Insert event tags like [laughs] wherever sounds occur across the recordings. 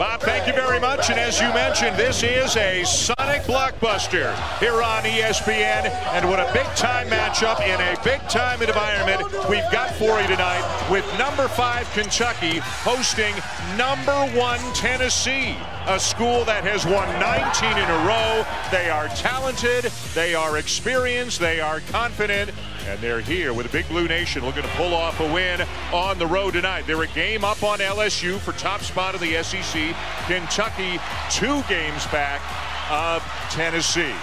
Bob, thank you very much. And as you mentioned, this is a Sonic blockbuster here on ESPN. And what a big time matchup in a big time environment we've got for you tonight with number five Kentucky hosting number one Tennessee, a school that has won 19 in a row. They are talented, they are experienced, they are confident. And they're here with a big Blue Nation looking to pull off a win on the road tonight. They're a game up on LSU for top spot in the SEC. Kentucky two games back of Tennessee.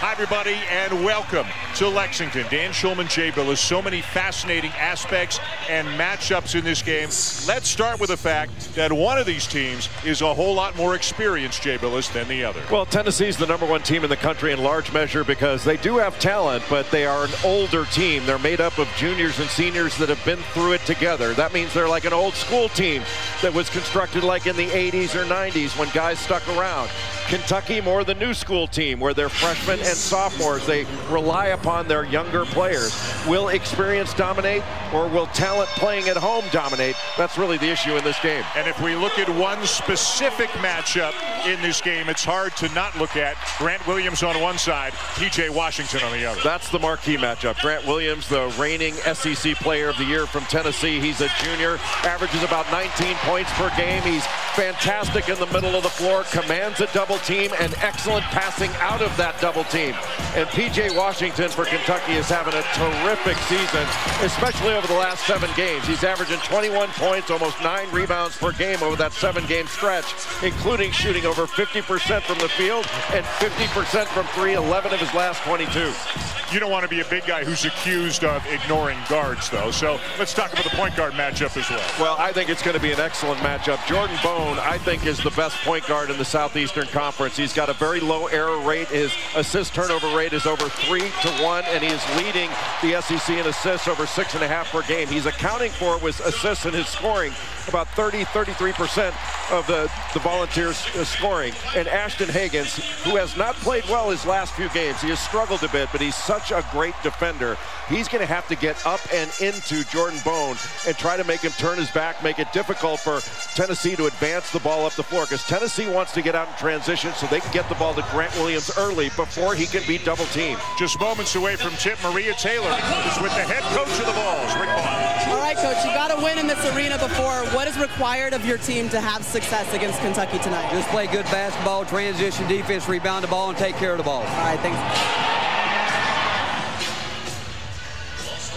Hi, everybody, and welcome to Lexington. Dan Shulman, Jay Bilas. So many fascinating aspects and matchups in this game. Let's start with the fact that one of these teams is a whole lot more experienced, Jay Bilas, than the other. Well, Tennessee's the number one team in the country in large measure because they do have talent, but they are an older team. They're made up of juniors and seniors that have been through it together. That means they're like an old school team that was constructed like in the 80s or 90s when guys stuck around. Kentucky more the new school team where they're freshmen and sophomores. They rely upon their younger players. Will experience dominate or will talent playing at home dominate? That's really the issue in this game. And if we look at one specific matchup in this game, it's hard to not look at Grant Williams on one side, PJ Washington on the other. That's the marquee matchup. Grant Williams, the reigning SEC player of the year from Tennessee. He's a junior, averages about 19 points per game. He's fantastic in the middle of the floor, commands a double team, and excellent passing out of that double team. And PJ Washington for Kentucky is having a terrific season, especially over the last seven games. He's averaging 21 points, almost nine rebounds per game over that seven-game stretch, including shooting over 50% from the field and 50% from three, 11 of his last 22. You don't want to be a big guy who's accused of ignoring guards, though. So let's talk about the point guard matchup as well. Well, I think it's going to be an excellent matchup. Jordan Bone, I think, is the best point guard in the Southeastern Conference. He's got a very low error rate. His assist turnover rate is over three to one, and he is leading the SEC in assists over six and a half per game. He's accounting for it with assists in his scoring about 30, 33% of the, the Volunteers uh, scoring. And Ashton Hagans, who has not played well his last few games, he has struggled a bit, but he's such a great defender. He's going to have to get up and into Jordan Bone and try to make him turn his back, make it difficult for Tennessee to advance the ball up the floor because Tennessee wants to get out in transition so they can get the ball to Grant Williams early before he can be double teamed. Just moments away from tip, Maria Taylor is with the head coach of the Vols, Rick Barnes. All right, coach, you got to win in this arena before. What is required of your team to have success against Kentucky tonight? Just play good basketball, transition defense, rebound the ball, and take care of the ball. All right, thanks.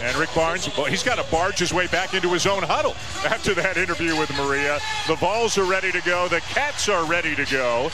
And Rick Barnes, well, he's got to barge his way back into his own huddle after that interview with Maria. The Vols are ready to go. The Cats are ready to go.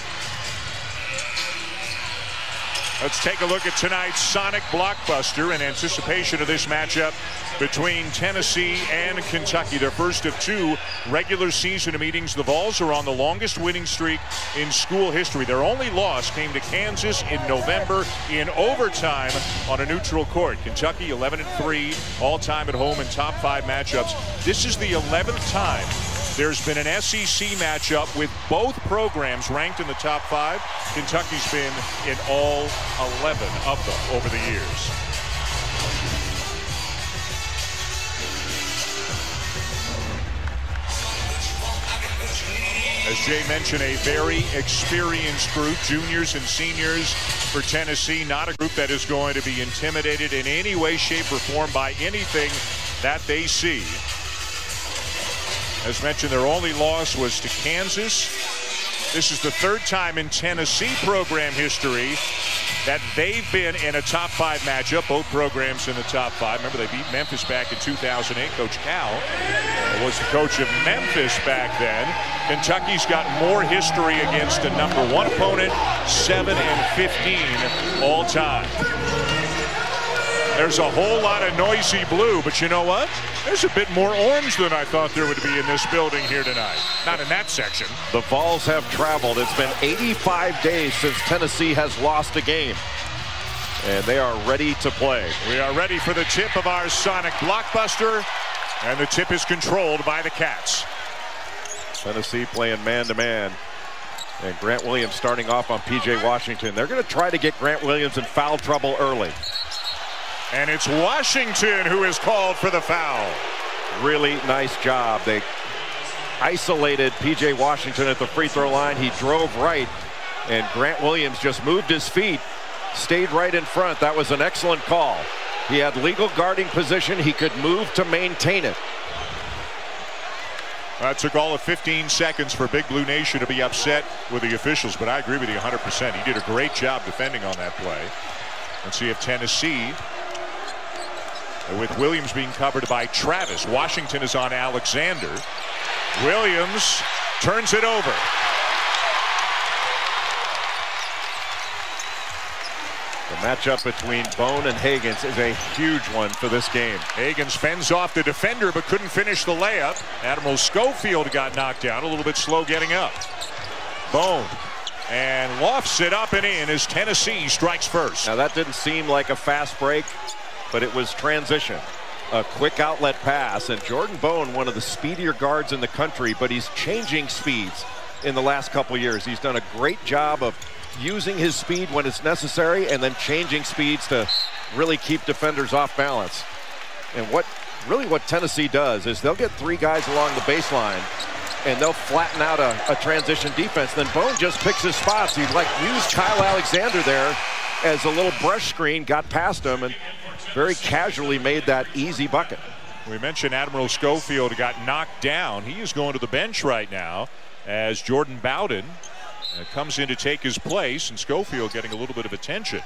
Let's take a look at tonight's Sonic Blockbuster in anticipation of this matchup between Tennessee and Kentucky. Their first of two regular season meetings. The Vols are on the longest winning streak in school history. Their only loss came to Kansas in November in overtime on a neutral court. Kentucky 11 and 3 all time at home in top five matchups. This is the 11th time there's been an SEC matchup with both programs ranked in the top five. Kentucky's been in all 11 of them over the years. As Jay mentioned, a very experienced group, juniors and seniors for Tennessee. Not a group that is going to be intimidated in any way, shape, or form by anything that they see. As mentioned, their only loss was to Kansas. This is the third time in Tennessee program history that they've been in a top five matchup. Both programs in the top five. Remember, they beat Memphis back in 2008. Coach Cal was the coach of Memphis back then. Kentucky's got more history against a number one opponent, 7 and 15 all time. There's a whole lot of noisy blue, but you know what? There's a bit more orange than I thought there would be in this building here tonight. Not in that section. The Vols have traveled. It's been 85 days since Tennessee has lost a game. And they are ready to play. We are ready for the tip of our Sonic Blockbuster. And the tip is controlled by the Cats. Tennessee playing man-to-man. -man. And Grant Williams starting off on P.J. Washington. They're going to try to get Grant Williams in foul trouble early. And it's Washington who is called for the foul. Really nice job. They isolated P.J. Washington at the free throw line. He drove right, and Grant Williams just moved his feet, stayed right in front. That was an excellent call. He had legal guarding position. He could move to maintain it. It took all of 15 seconds for Big Blue Nation to be upset with the officials, but I agree with you 100%. He did a great job defending on that play. Let's see if Tennessee, with Williams being covered by Travis. Washington is on Alexander. Williams turns it over. The matchup between Bone and Hagans is a huge one for this game. Hagans fends off the defender but couldn't finish the layup. Admiral Schofield got knocked down, a little bit slow getting up. Bone and lofts it up and in as Tennessee strikes first. Now that didn't seem like a fast break, but it was transition. A quick outlet pass, and Jordan Bone, one of the speedier guards in the country, but he's changing speeds in the last couple years. He's done a great job of using his speed when it's necessary and then changing speeds to really keep defenders off balance. And what really what Tennessee does is they'll get three guys along the baseline and they'll flatten out a, a transition defense. Then Bone just picks his spots. He like used Kyle Alexander there as a little brush screen, got past him, and very casually made that easy bucket. We mentioned Admiral Schofield got knocked down. He is going to the bench right now as Jordan Bowden uh, comes in to take his place, and Schofield getting a little bit of attention.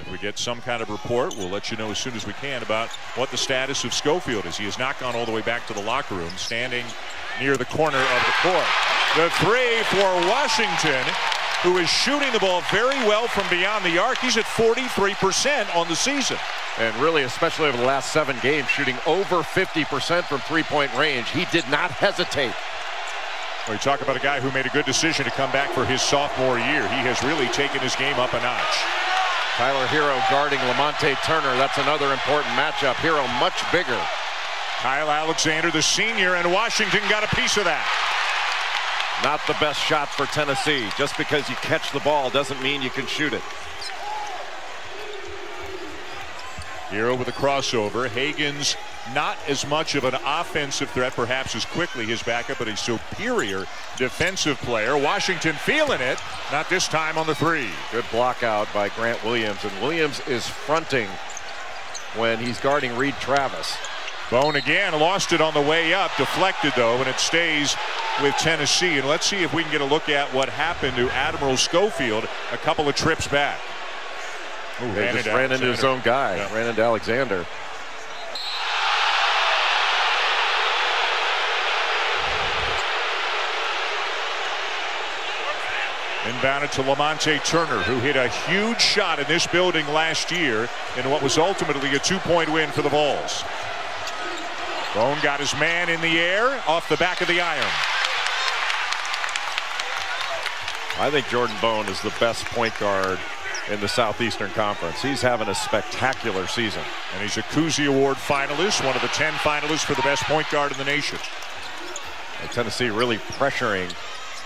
If we get some kind of report, we'll let you know as soon as we can about what the status of Schofield is. He has not gone all the way back to the locker room, standing near the corner of the court. The three for Washington, who is shooting the ball very well from beyond the arc. He's at 43% on the season. And really, especially over the last seven games, shooting over 50% from three-point range. He did not hesitate. We talk about a guy who made a good decision to come back for his sophomore year. He has really taken his game up a notch. Tyler Herro guarding Lamonte Turner. That's another important matchup. Herro much bigger. Kyle Alexander, the senior, and Washington got a piece of that. Not the best shot for Tennessee. Just because you catch the ball doesn't mean you can shoot it. Herro with a crossover. Hagans not as much of an offensive threat perhaps as Quickley his backup but a superior defensive player. Washington feeling it not this time on the three. Good block out by Grant Williams and Williams is fronting when he's guarding Reid Travis. Bone again lost it on the way up deflected though and it stays with Tennessee and let's see if we can get a look at what happened to Admiral Schofield a couple of trips back. Ooh, he just ran into his own guy. Yeah. Ran into Alexander. Inbounded to Lamonte Turner, who hit a huge shot in this building last year in what was ultimately a two-point win for the Vols. Bone got his man in the air off the back of the iron. I think Jordan Bone is the best point guard in the Southeastern Conference. He's having a spectacular season. And he's a Cousy Award finalist, one of the 10 finalists for the best point guard in the nation. And Tennessee really pressuring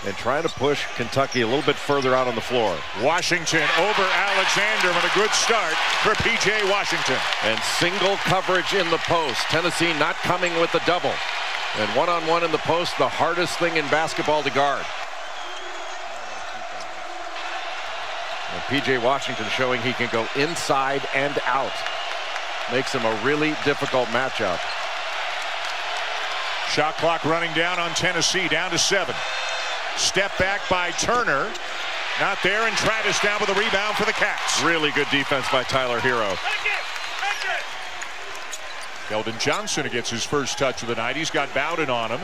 and trying to push Kentucky a little bit further out on the floor. Washington over Alexander and a good start for P.J. Washington. And single coverage in the post. Tennessee not coming with the double. And one-on-one -on -one in the post, the hardest thing in basketball to guard. And P.J. Washington showing he can go inside and out. Makes him a really difficult matchup. Shot clock running down on Tennessee, down to seven. Step back by Turner. Not there, and Travis down with a rebound for the Cats. Really good defense by Tyler Herro. Keldon Johnson gets his first touch of the night. He's got Bowden on him.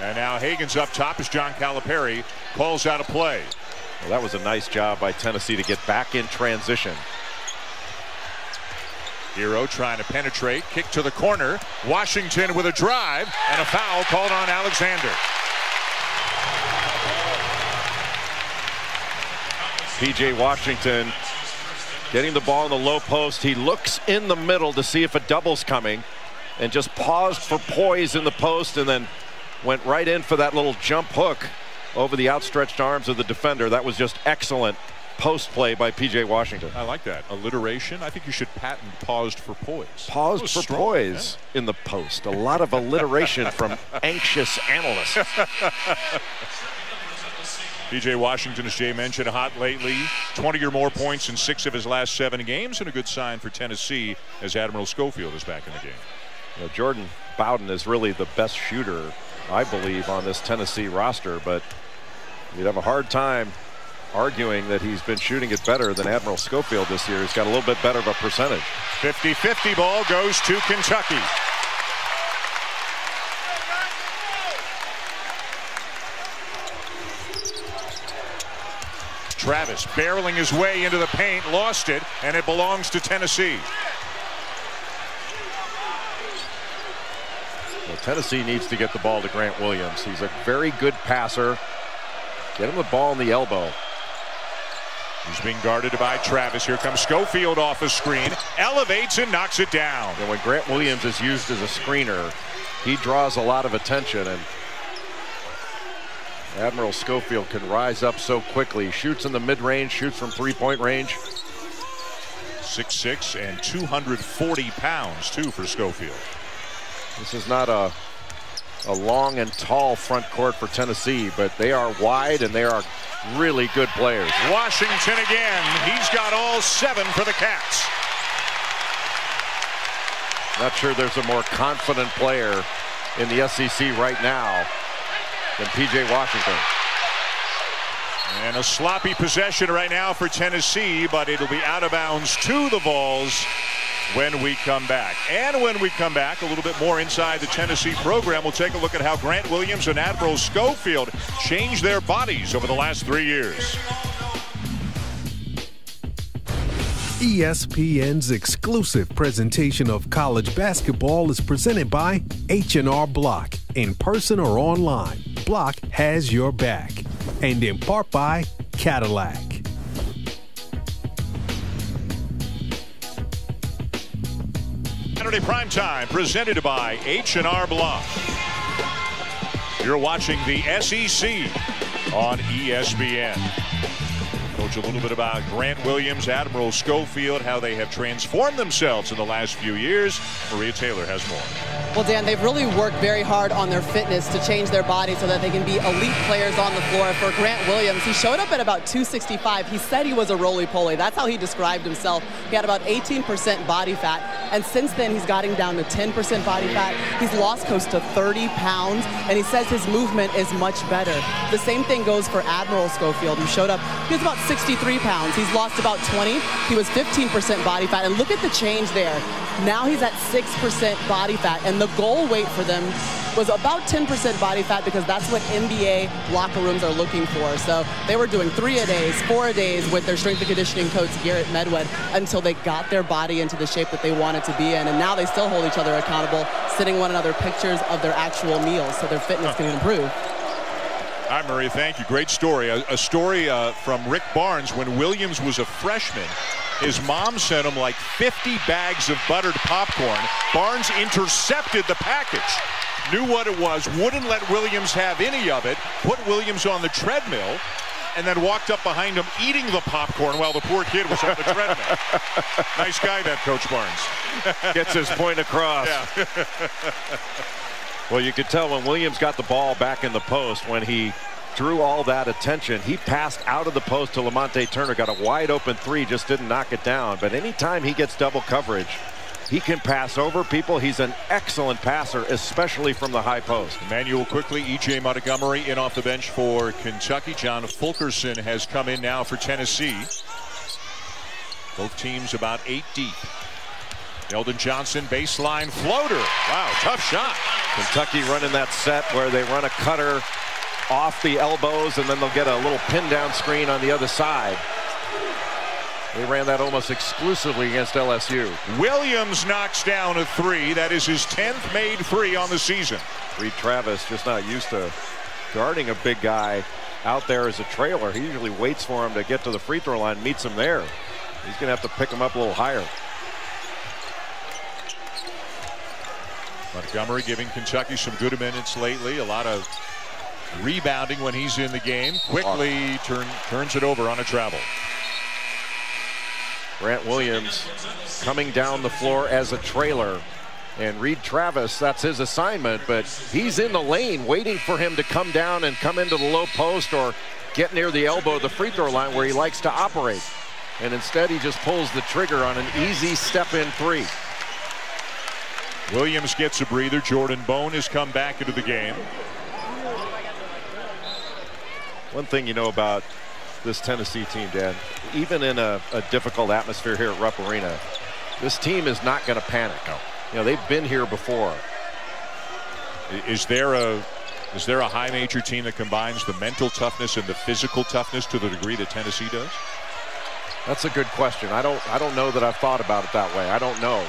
And now Hagans up top as John Calipari calls out a play. Well, that was a nice job by Tennessee to get back in transition. Herro trying to penetrate. Kick to the corner. Washington with a drive and a foul called on Alexander. P.J. Washington getting the ball in the low post. He looks in the middle to see if a double's coming and just paused for poise in the post and then went right in for that little jump hook over the outstretched arms of the defender. That was just excellent post play by P.J. Washington. I like that. Alliteration. I think you should patent paused for poise. Paused for strong, poise yeah. in the post. A lot of alliteration from [laughs] anxious analysts. [laughs] PJ Washington, as Jay mentioned, hot lately. 20 or more points in six of his last seven games, and a good sign for Tennessee as Admiral Schofield is back in the game. You know, Jordan Bowden is really the best shooter, I believe, on this Tennessee roster, but you'd have a hard time arguing that he's been shooting it better than Admiral Schofield this year. He's got a little bit better of a percentage. 50-50 ball goes to Kentucky. Travis barreling his way into the paint, lost it, and it belongs to Tennessee. Well, Tennessee needs to get the ball to Grant Williams. He's a very good passer. Get him the ball in the elbow. He's being guarded by Travis. Here comes Schofield off a screen, elevates and knocks it down. And when Grant Williams is used as a screener, he draws a lot of attention. And Admiral Schofield can rise up so quickly. Shoots in the mid-range, shoots from three-point range. Six-six and 240 pounds, too, for Schofield. This is not a, a long and tall front court for Tennessee, but they are wide and they are really good players. Washington again. He's got all seven for the Cats. Not sure there's a more confident player in the SEC right now than P.J. Washington. And a sloppy possession right now for Tennessee, but it'll be out of bounds to the Vols when we come back. And when we come back, a little bit more inside the Tennessee program, we'll take a look at how Grant Williams and Admiral Schofield changed their bodies over the last three years. ESPN's exclusive presentation of college basketball is presented by H&R Block, in person or online. Block has your back. And in part by Cadillac. Saturday Prime Time presented by H&R Block. You're watching the SEC on ESPN. Coach, a little bit about Grant Williams, Admiral Schofield, how they have transformed themselves in the last few years. Maria Taylor has more. Well, Dan, they've really worked very hard on their fitness to change their body so that they can be elite players on the floor. For Grant Williams, he showed up at about 265. He said he was a roly-poly. That's how he described himself. He had about 18% body fat, and since then he's gotten down to 10% body fat. He's lost close to 30 pounds, and he says his movement is much better. The same thing goes for Admiral Schofield, who showed up. He was about 63 pounds. He's lost about 20. He was 15% body fat. And look at the change there. Now he's at 6% body fat. And the goal weight for them was about 10% body fat because that's what NBA locker rooms are looking for. So they were doing three a days, four a days with their strength and conditioning coach Garrett Medwed until they got their body into the shape that they wanted to be in. And now they still hold each other accountable, sending one another pictures of their actual meals so their fitness can improve. Hi, Maria. Thank you. Great story. A, a story uh, from Rick Barnes when Williams was a freshman. His mom sent him like 50 bags of buttered popcorn. Barnes intercepted the package, knew what it was, wouldn't let Williams have any of it, put Williams on the treadmill, and then walked up behind him eating the popcorn while the poor kid was on the treadmill. nice guy, that Coach Barnes. Gets his point across. Yeah. [laughs] Well, you could tell when Williams got the ball back in the post when he drew all that attention. He passed out of the post to Lamonte Turner, got a wide open three, just didn't knock it down. But anytime he gets double coverage, he can pass over people. He's an excellent passer, especially from the high post. Immanuel Quickley, E.J. Montgomery in off the bench for Kentucky. John Fulkerson has come in now for Tennessee. Both teams about eight deep. Keldon Johnson baseline floater. Wow, tough shot. Kentucky running that set where they run a cutter off the elbows and then they'll get a little pin down screen on the other side. They ran that almost exclusively against LSU. Williams knocks down a three. That is his 10th made three on the season. Reid Travis just not used to guarding a big guy out there as a trailer. He usually waits for him to get to the free throw line, meets him there. He's going to have to pick him up a little higher. Montgomery giving Kentucky some good minutes lately. A lot of rebounding when he's in the game. Quickley turn, turns it over on a travel. Grant Williams coming down the floor as a trailer. And Reid Travis, that's his assignment, but he's in the lane waiting for him to come down and come into the low post or get near the elbow of the free throw line where he likes to operate. And instead, he just pulls the trigger on an easy step in three. Williams gets a breather. Jordan Bone has come back into the game. One thing you know about this Tennessee team, Dan, even in a, a difficult atmosphere here at Rupp Arena, this team is not going to panic. No. You know, they've been here before. Is there a is there a high major team that combines the mental toughness and the physical toughness to the degree that Tennessee does? That's a good question. I don't I don't know that I've thought about it that way. I don't know.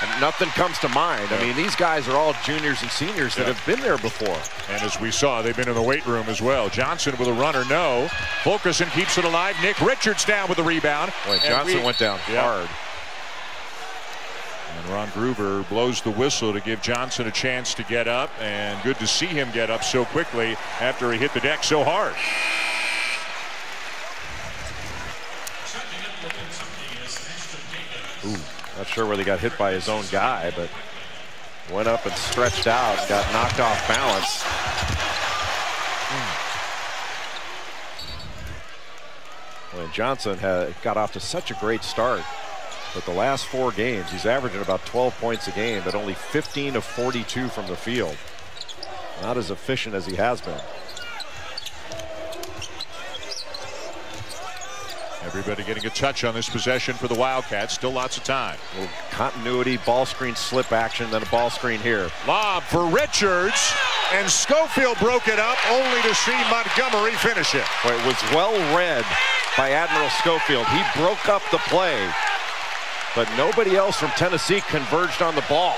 And nothing comes to mind. I mean, these guys are all juniors and seniors that have been there before. And as we saw, they've been in the weight room as well. Johnson with a runner, no. Fulkerson keeps it alive. Nick Richards down with the rebound. Boy, Johnson we, went down yeah. hard. And Ron Groover blows the whistle to give Johnson a chance to get up. And good to see him get up so quickly after he hit the deck so hard. Ooh. Not sure whether he got hit by his own guy, but went up and stretched out, got knocked off balance. Hmm. When Johnson had got off to such a great start, but the last four games, he's averaging about 12 points a game, but only 15 of 42 from the field. Not as efficient as he has been. Everybody getting a touch on this possession for the Wildcats. Still lots of time. continuity, ball screen slip action, then a ball screen here. Lob for Richards, and Schofield broke it up, only to see Montgomery finish it. Boy, it was well read by Admiral Schofield. He broke up the play, but nobody else from Tennessee converged on the ball.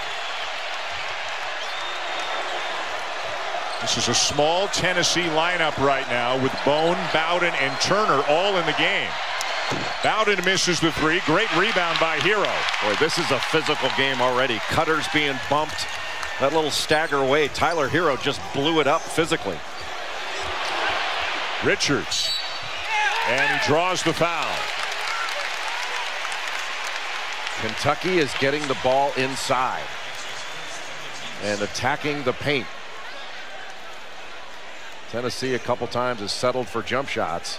This is a small Tennessee lineup right now with Bone, Bowden, and Turner all in the game. Bowden misses the three. Great rebound by Herro. Boy, this is a physical game already. Cutters being bumped. That little stagger away. Tyler Herro just blew it up physically. Richards. And he draws the foul. Kentucky is getting the ball inside and attacking the paint. Tennessee a couple times has settled for jump shots.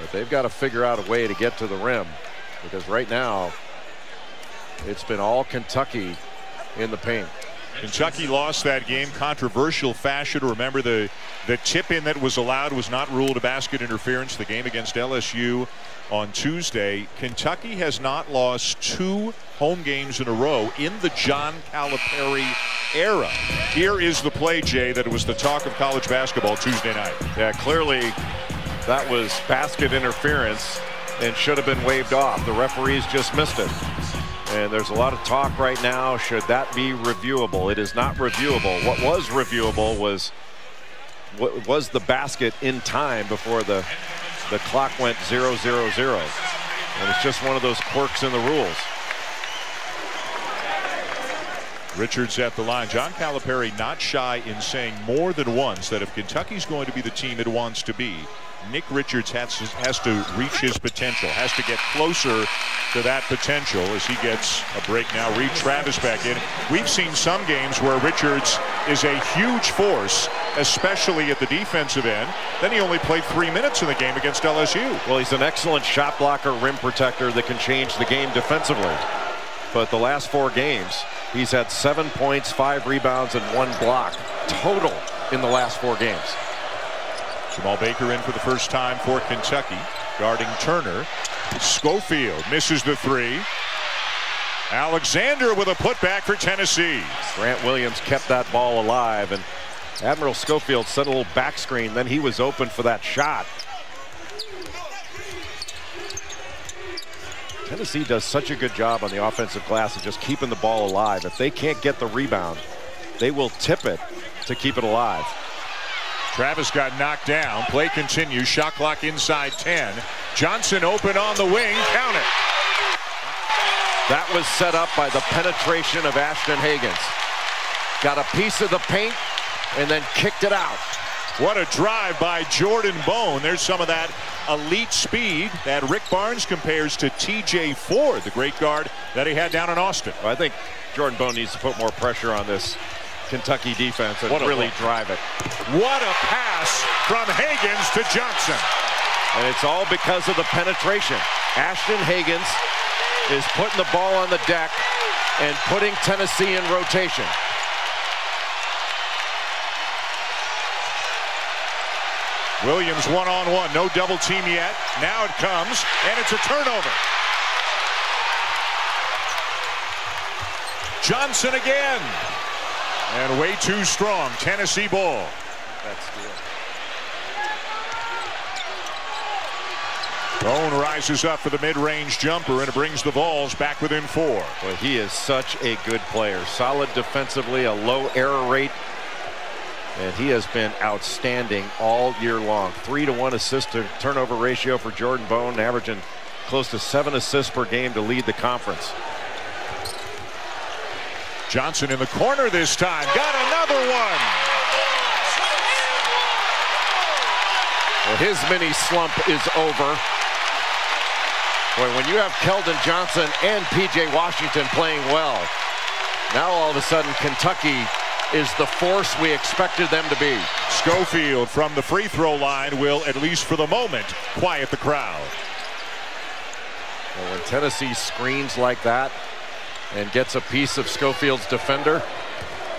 But they've got to figure out a way to get to the rim because right now it's been all Kentucky in the paint. Kentucky lost that game controversial fashion. Remember the the tip in that was allowed was not ruled a basket interference. The game against LSU on Tuesday. Kentucky has not lost two home games in a row in the John Calipari era. Here is the play, Jay, that was the talk of college basketball Tuesday night. Yeah, clearly that was basket interference and should have been waved off. The referees just missed it. And there's a lot of talk right now. Should that be reviewable? It is not reviewable. What was reviewable was what was the basket in time before the the clock went 0 0 0. And it's just one of those quirks in the rules. Richards at the line. John Calipari not shy in saying more than once that if Kentucky's going to be the team it wants to be, Nick Richards has to, has to reach his potential, has to get closer to that potential as he gets a break now. Reid Travis back in. We've seen some games where Richards is a huge force, especially at the defensive end. Then he only played three minutes in the game against LSU. Well, he's an excellent shot blocker, rim protector that can change the game defensively. But the last four games, he's had seven points, five rebounds, and one block total in the last four games. Jemarl Baker in for the first time for Kentucky, guarding Turner. Schofield misses the three. Alexander with a putback for Tennessee. Grant Williams kept that ball alive, and Admiral Schofield set a little back screen. Then he was open for that shot. Tennessee does such a good job on the offensive glass of just keeping the ball alive. If they can't get the rebound, they will tip it to keep it alive. Travis got knocked down. Play continues. Shot clock inside 10. Johnson open on the wing. Count it. That was set up by the penetration of Ashton Hagans. Got a piece of the paint and then kicked it out. What a drive by Jordan Bone. There's some of that elite speed that Rick Barnes compares to TJ Ford, the great guard that he had down in Austin. Well, I think Jordan Bone needs to put more pressure on this Kentucky defense and really drive it. What a pass from Hagans to Johnson. And it's all because of the penetration. Ashton Hagans is putting the ball on the deck and putting Tennessee in rotation. Williams one-on-one, -on -one. no double team yet. Now it comes, and it's a turnover. Johnson again. And way too strong. Tennessee ball. That's good. Bone rises up for the mid-range jumper and it brings the Vols back within four. Well, he is such a good player. Solid defensively, a low error rate. And he has been outstanding all year long. Three to one assist to turnover ratio for Jordan Bone, averaging close to seven assists per game to lead the conference. Johnson in the corner this time. Got another one. Well, his mini slump is over. Boy, when you have Keldon Johnson and P.J. Washington playing well, now all of a sudden Kentucky is the force we expected them to be. Schofield from the free throw line will, at least for the moment, quiet the crowd. Well, when Tennessee screens like that and gets a piece of Schofield's defender,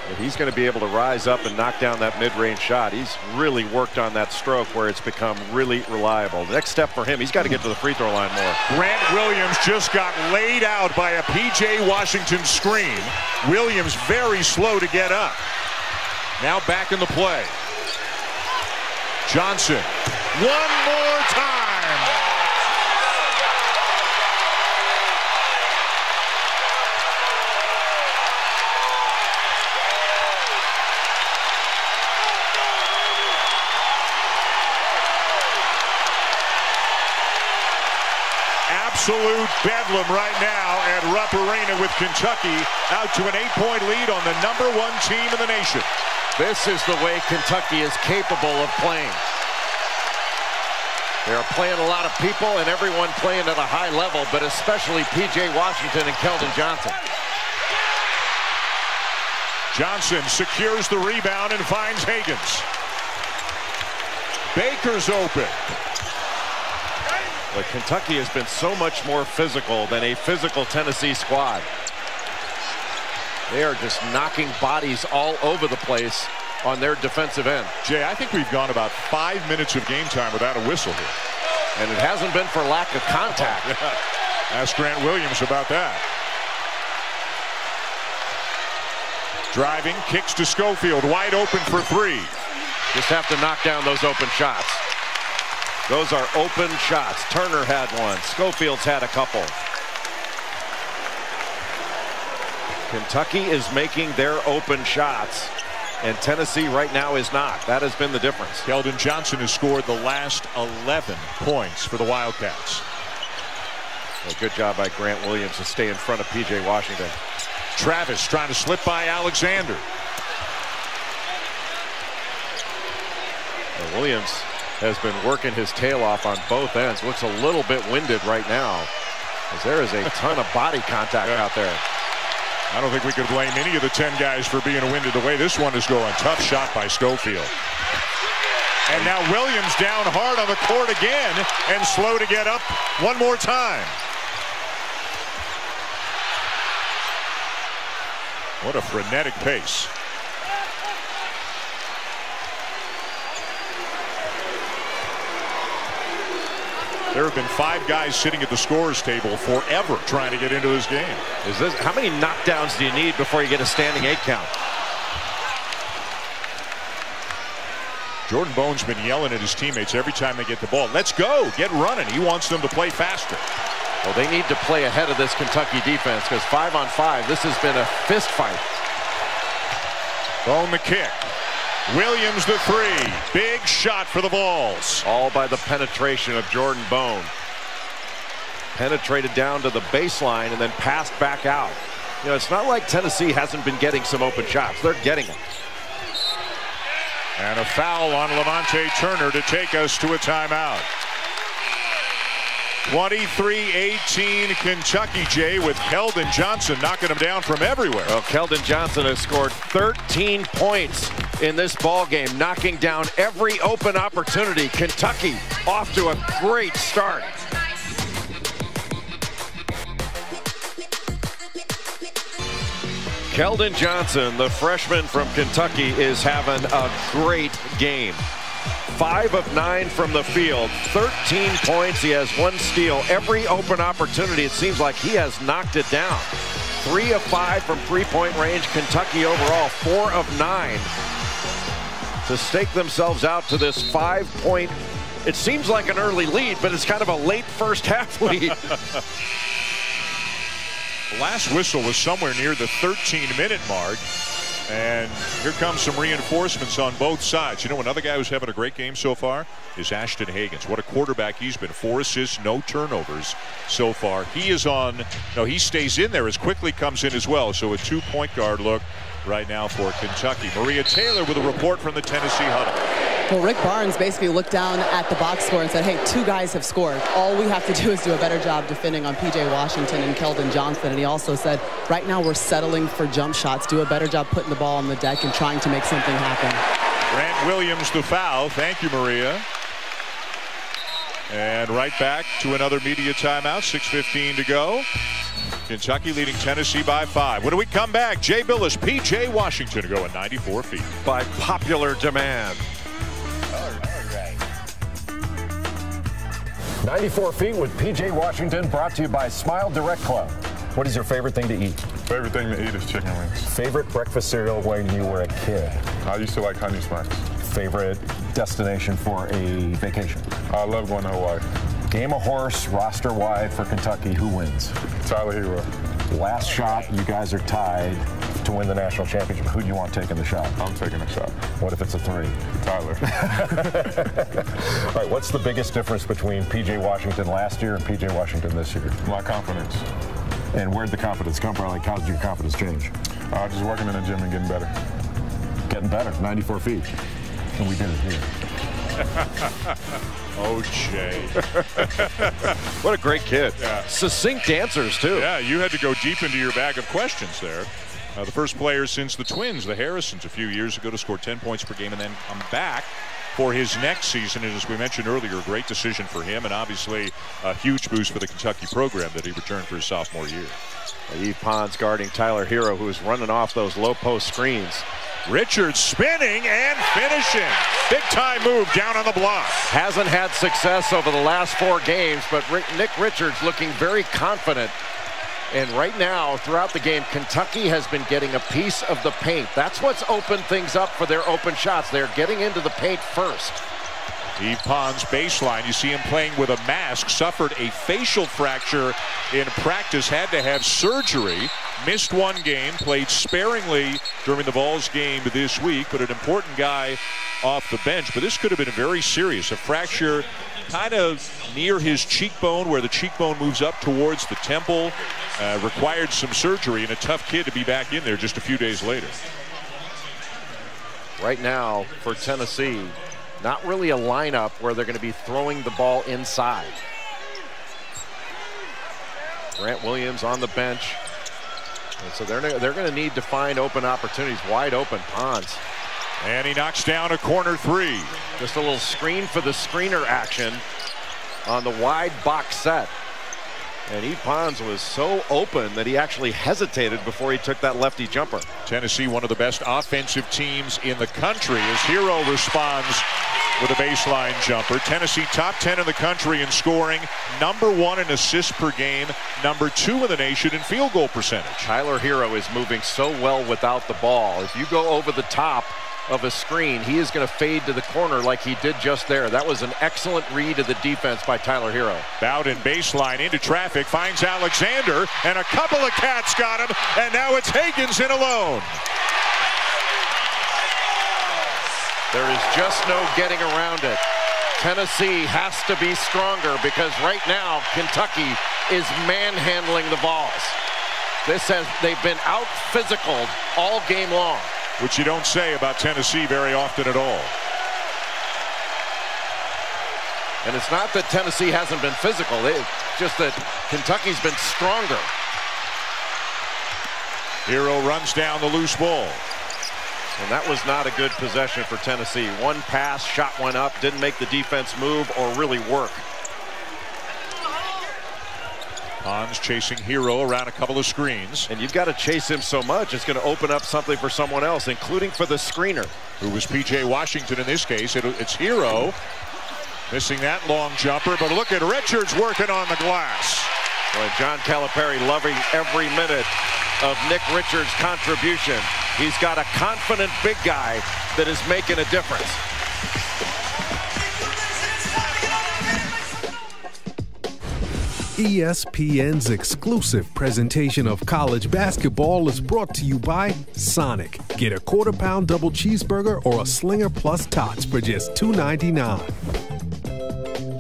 And he's going to be able to rise up and knock down that mid-range shot. He's really worked on that stroke where it's become really reliable. The next step for him, he's got to get to the free throw line more. Grant Williams just got laid out by a P.J. Washington screen. Williams very slow to get up. Now back in the play. Johnson. One more time. Absolute bedlam right now at Rupp Arena with Kentucky out to an eight-point lead on the number one team in the nation. This is the way Kentucky is capable of playing. They are playing a lot of people and everyone playing at a high level, but especially P.J. Washington and Keldon Johnson. Johnson secures the rebound and finds Hagans. Baker's open. But Kentucky has been so much more physical than a physical Tennessee squad. They are just knocking bodies all over the place on their defensive end. Jay, I think we've gone about five minutes of game time without a whistle here. And it hasn't been for lack of contact. [laughs] Ask Grant Williams about that. Driving, kicks to Schofield, wide open for three. Just have to knock down those open shots. Those are open shots. Turner had one. Schofield's had a couple. Kentucky is making their open shots. And Tennessee right now is not. That has been the difference. Keldon Johnson has scored the last 11 points for the Wildcats. A good job by Grant Williams to stay in front of P.J. Washington. Travis trying to slip by Alexander. And Williams has been working his tail off on both ends. Looks a little bit winded right now as there is a ton of body contact yeah. out there. I don't think we could blame any of the 10 guys for being winded the way this one is going. Tough shot by Schofield. And now Williams down hard on the court again and slow to get up one more time. What a frenetic pace. There have been five guys sitting at the scorers table forever trying to get into this game. Is this how many knockdowns do you need before you get a standing eight count? Jordan Bone's been yelling at his teammates every time they get the ball. Let's go, get running. He wants them to play faster. Well, they need to play ahead of this Kentucky defense because five on five, this has been a fist fight. Bone the kick. Williams the three. Big shot for the Vols. All by the penetration of Jordan Bone. Penetrated down to the baseline and then passed back out. You know, it's not like Tennessee hasn't been getting some open shots. They're getting them. And a foul on Lamonte Turner to take us to a timeout. 23-18 Kentucky, Jay, with Keldon Johnson knocking them down from everywhere. Well, Keldon Johnson has scored 13 points in this ball game, knocking down every open opportunity. Kentucky off to a great start. Keldon Johnson, the freshman from Kentucky, is having a great game. Five of nine from the field, 13 points. He has one steal. Every open opportunity, it seems like he has knocked it down. Three of five from three-point range. Kentucky overall, four of nine to stake themselves out to this five-point. It seems like an early lead, but it's kind of a late first half [laughs] lead. last whistle was somewhere near the 13-minute mark. And here comes some reinforcements on both sides. You know, another guy who's having a great game so far is Ashton Hagans. What a quarterback he's been. Four assists, no turnovers so far. He is on, no, he stays in there as Quickley comes in as well. So a two point guard look right now for Kentucky. Maria Taylor with a report from the Tennessee huddle. Well, Rick Barnes basically looked down at the box score and said, hey, two guys have scored. All we have to do is do a better job defending on P.J. Washington and Keldon Johnson. And he also said, right now we're settling for jump shots. Do a better job putting the ball on the deck and trying to make something happen. Grant Williams the foul. Thank you, Maria. And right back to another media timeout. 6.15 to go. Kentucky leading Tennessee by five. When we come back, Jay Bilas, P.J. Washington go going 94 feet. By popular demand. 94 feet with PJ Washington brought to you by Smile Direct Club. What is your favorite thing to eat? Favorite thing to eat is chicken wings. Favorite breakfast cereal when you were a kid? I used to like Honey Smacks. Favorite destination for a vacation? I love going to Hawaii. Game of horse, roster wide for Kentucky. Who wins? Tyler Herro. Last shot, you guys are tied to win the national championship. Who do you want taking the shot? I'm taking a shot. What if it's a three? Tyler. [laughs] [laughs] All right, what's the biggest difference between PJ Washington last year and PJ Washington this year? My confidence. And where'd the confidence come from? Like, how did your confidence change? Uh, just working in the gym and getting better. Getting better, 94 feet. And we did it here. [laughs] oh, Jay. [laughs] what a great kid. Yeah. Succinct answers, too. Yeah, you had to go deep into your bag of questions there. Uh, the first player since the Twins, the Harrisons, a few years ago to score 10 points per game and then come back for his next season. And as we mentioned earlier, a great decision for him and obviously a huge boost for the Kentucky program that he returned for his sophomore year. Yves Pons guarding Tyler Herro, who is running off those low post screens. Richards spinning and finishing. Big time move down on the block. Hasn't had success over the last four games, but Nick Richards looking very confident and right now, throughout the game, Kentucky has been getting a piece of the paint. That's what's opened things up for their open shots. They're getting into the paint first. Yves Pons baseline. You see him playing with a mask. Suffered a facial fracture in practice. Had to have surgery. Missed one game. Played sparingly during the Vols game this week. But an important guy off the bench. But this could have been very serious. A fracture kind of near his cheekbone where the cheekbone moves up towards the temple. Uh, required some surgery and a tough kid to be back in there just a few days later. Right now for Tennessee, not really a lineup where they're going to be throwing the ball inside. Grant Williams on the bench. And so they're, they're going to need to find open opportunities, wide open Pons. And he knocks down a corner three. Just a little screen for the screener action on the wide box set. And Yves Pons was so open that he actually hesitated before he took that lefty jumper. Tennessee, one of the best offensive teams in the country, as Herro responds with a baseline jumper. Tennessee top 10 in the country in scoring, number one in assists per game, number two in the nation in field goal percentage. Tyler Herro is moving so well without the ball. If you go over the top, of a screen. He is going to fade to the corner like he did just there. That was an excellent read of the defense by Tyler Herro. Bowden baseline into traffic, finds Alexander, and a couple of cats got him, and now it's Hagans in alone. There is just no getting around it. Tennessee has to be stronger because right now Kentucky is manhandling the Vols. This has they've been out physical all game long. which you don't say about Tennessee very often at all. And it's not that Tennessee hasn't been physical. It's just that Kentucky's been stronger. Herro runs down the loose ball. And that was not a good possession for Tennessee. One pass, shot went up, didn't make the defense move or really work. Hans chasing Herro around a couple of screens. And you've got to chase him so much, it's going to open up something for someone else, including for the screener. Who was P.J. Washington in this case. It, it's Herro missing that long jumper, but look at Richards working on the glass. Well, John Calipari loving every minute of Nick Richards' contribution. He's got a confident big guy that is making a difference. ESPN's exclusive presentation of college basketball is brought to you by Sonic. Get a quarter pound double cheeseburger or a Slinger Plus Tots for just $2.99.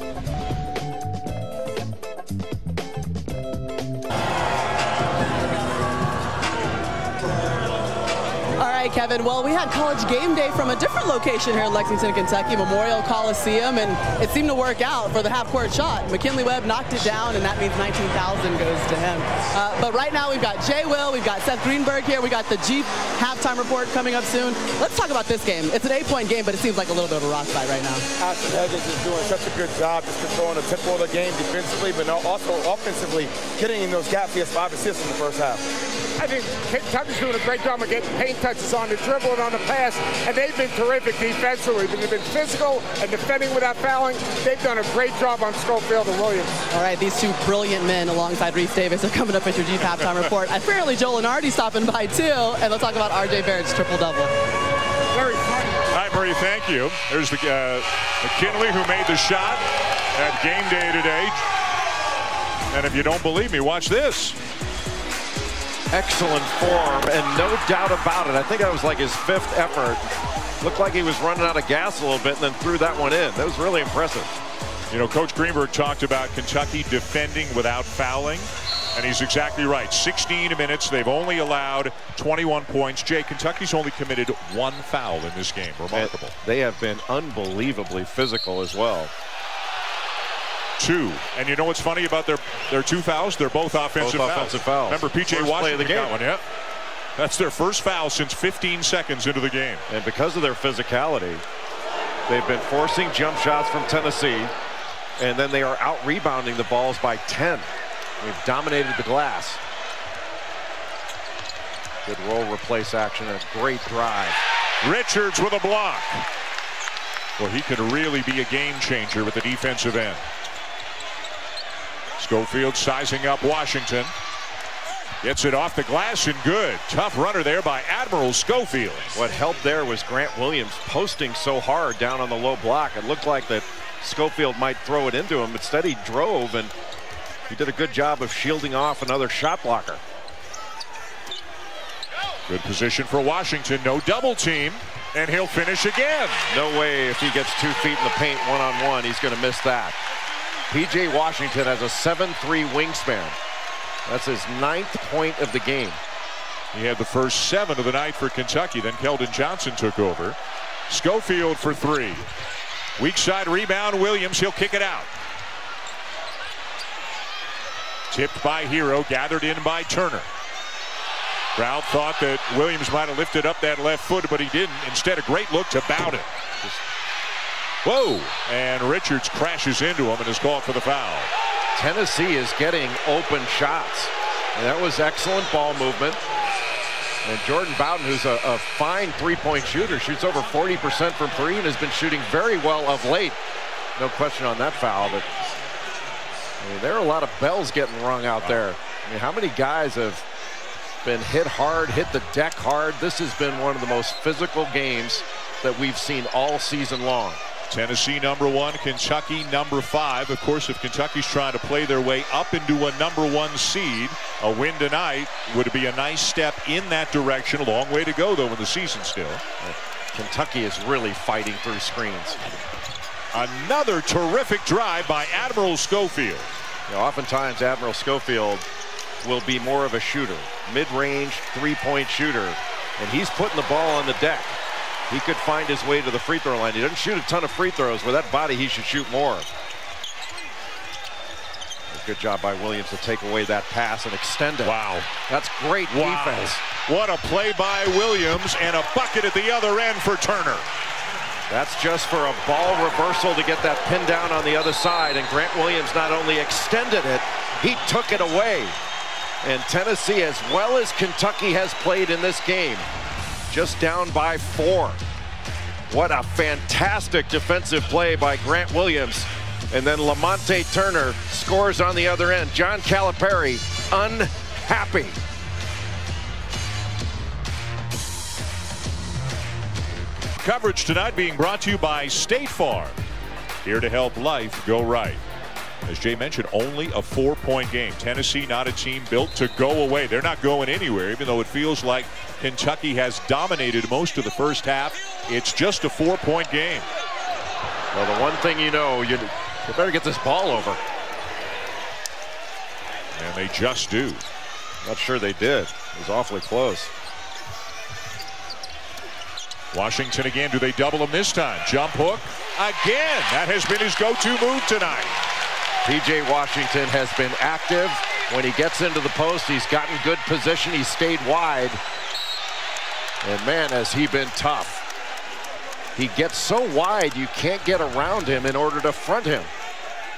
Right, Kevin. Well, we had college game day from a different location here in Lexington, Kentucky, Memorial Coliseum, and it seemed to work out for the half-court shot. McKinley Webb knocked it down, and that means 19,000 goes to him. Uh, but right now, we've got Jay Will, we've got Seth Greenberg here, we got the Jeep halftime report coming up soon. Let's talk about this game. It's an eight-point game, but it seems like a little bit of a rock fight right now. Ashton Hagans is doing such a good job just controlling the tempo of the game defensively, but also offensively, getting in those gaps. He five assists in the first half. I think Kentucky's doing a great job of getting paint touches on the dribble and on the pass, and they've been terrific defensively. They've been physical and defending without fouling. They've done a great job on Schofield and Williams. All right, these two brilliant men alongside Rece Davis are coming up with your Jeep halftime [laughs] report. Apparently, Joe Lunardi stopping by too, and let's talk about R.J. Barrett's triple-double. Very funny. Hi, Murray. Thank you. There's the uh, McKinley who made the shot at game day today. And if you don't believe me, watch this. Excellent form, and no doubt about it. I think that was like his fifth effort. Looked like he was running out of gas a little bit and then threw that one in. That was really impressive. You know, Coach Greenberg talked about Kentucky defending without fouling. And he's exactly right. 16 minutes. They've only allowed 21 points. Jay, Kentucky's only committed one foul in this game. Remarkable. And they have been unbelievably physical as well. Two. And you know what's funny about their, their two fouls? They're both offensive, both offensive fouls. Remember, P.J. First Washington the game. got one, yeah. That's their first foul since 15 seconds into the game. And because of their physicality, they've been forcing jump shots from Tennessee, and then they are out rebounding the balls by 10. They've dominated the glass. Good roll replace action and a great drive. Richards with a block. Well, he could really be a game changer with the defensive end. Schofield sizing up Washington. Gets it off the glass and good. Tough runner there by Admiral Schofield. What helped there was Grant Williams posting so hard down on the low block. It looked like that Schofield might throw it into him. But instead, he drove and he did a good job of shielding off another shot blocker. Good position for Washington. No double team. And he'll finish again. No way if he gets two feet in the paint one-on-one, -on -one, he's going to miss that. P.J. Washington has a 7-3 wingspan. That's his ninth point of the game. He had the first seven of the night for Kentucky. Then Keldon Johnson took over. Schofield for three. Weak side rebound. Williams. He'll kick it out. Tipped by Herro, Gathered in by Turner. Brown thought that Williams might have lifted up that left foot, but he didn't. Instead, a great look to Bowden. Whoa! And Richards crashes into him and is called for the foul. Tennessee is getting open shots. And that was excellent ball movement. And Jordan Bowden, who's a, a fine three-point shooter, shoots over 40% from three and has been shooting very well of late. No question on that foul, but I mean, there are a lot of bells getting rung out there. I mean, how many guys have been hit hard, hit the deck hard? This has been one of the most physical games that we've seen all season long. Tennessee number one, Kentucky number five. Of course, if Kentucky's trying to play their way up into a number one seed, a win tonight would be a nice step in that direction. A long way to go, though, in the season still. Kentucky is really fighting through screens. Another terrific drive by Admiral Schofield. You know, oftentimes, Admiral Schofield will be more of a shooter, mid-range three-point shooter. and he's putting the ball on the deck. He could find his way to the free throw line. He doesn't shoot a ton of free throws. With that body, he should shoot more. Good job by Williams to take away that pass and extend it. Wow. That's great wow. defense. What a play by Williams and a bucket at the other end for Turner. That's just for a ball reversal to get that pin down on the other side. And Grant Williams not only extended it, he took it away. And Tennessee, as well as Kentucky has played in this game, just down by four. What a fantastic defensive play by Grant Williams. And then Lamonte Turner scores on the other end. John Calipari unhappy. Coverage tonight being brought to you by State Farm. Here to help life go right. As Jay mentioned, only a four-point game. Tennessee not a team built to go away. They're not going anywhere, even though it feels like Kentucky has dominated most of the first half. It's just a four-point game. Well, the one thing you know, you, you better get this ball over. And they just do. Not sure they did. It was awfully close. Washington again. Do they double him this time? Jump hook again. That has been his go-to move tonight. PJ Washington has been active. When he gets into the post, he's gotten good position. He's stayed wide. And man, has he been tough. He gets so wide, you can't get around him in order to front him.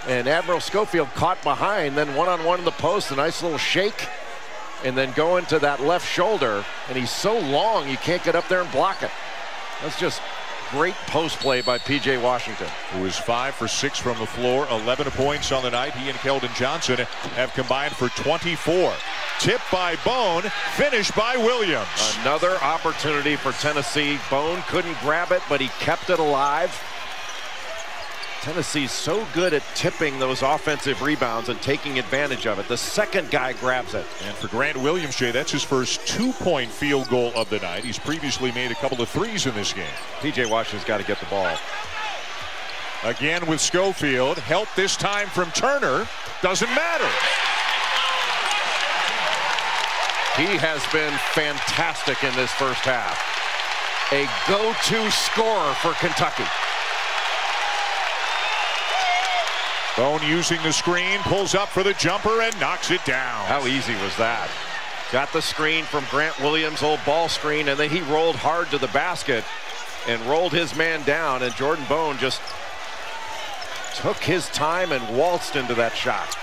And Admiral Schofield caught behind, then one-on-one -on -one in the post, a nice little shake, and then go into that left shoulder. And he's so long, you can't get up there and block it. That's just great post play by P.J. Washington. Who is five for six from the floor, 11 points on the night. He and Keldon Johnson have combined for 24. Tip by Bone, finished by Williams. Another opportunity for Tennessee. Bone couldn't grab it, but he kept it alive. Tennessee's so good at tipping those offensive rebounds and taking advantage of it. The second guy grabs it. And for Grant Williams, Jay, that's his first two-point field goal of the night. He's previously made a couple of threes in this game. P.J. Washington's got to get the ball. Again with Schofield. Help this time from Turner. Doesn't matter. He has been fantastic in this first half. A go-to scorer for Kentucky. Bone using the screen, pulls up for the jumper and knocks it down. How easy was that? Got the screen from Grant Williams, old ball screen, and then he rolled hard to the basket and rolled his man down, and Jordan Bone just took his time and waltzed into that shot.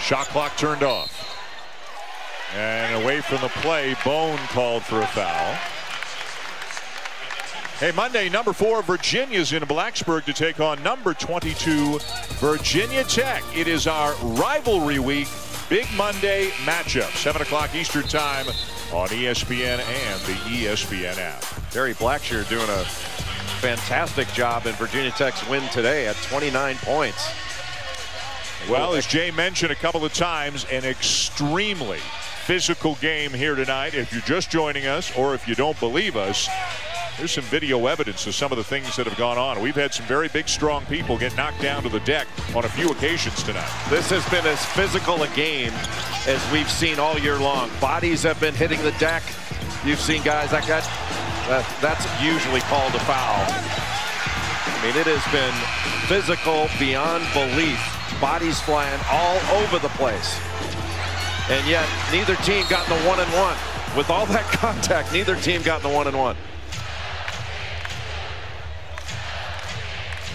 Shot clock turned off. And away from the play, Bone called for a foul. Hey, Monday, number four, Virginia's in Blacksburg to take on number 22, Virginia Tech. It is our rivalry week, Big Monday matchup, 7 o'clock Eastern Time on ESPN and the ESPN app. Kerry Blackshear doing a fantastic job in Virginia Tech's win today at 29 points. Well, as Jay mentioned a couple of times, an extremely physical game here tonight. If you're just joining us or if you don't believe us, there's some video evidence of some of the things that have gone on. We've had some very big, strong people get knocked down to the deck on a few occasions tonight. This has been as physical a game as we've seen all year long. Bodies have been hitting the deck. You've seen guys that got, that, that's usually called a foul. I mean, it has been physical beyond belief. Bodies flying all over the place. And yet, neither team got the one and one. With all that [laughs] contact, neither team got the one and one.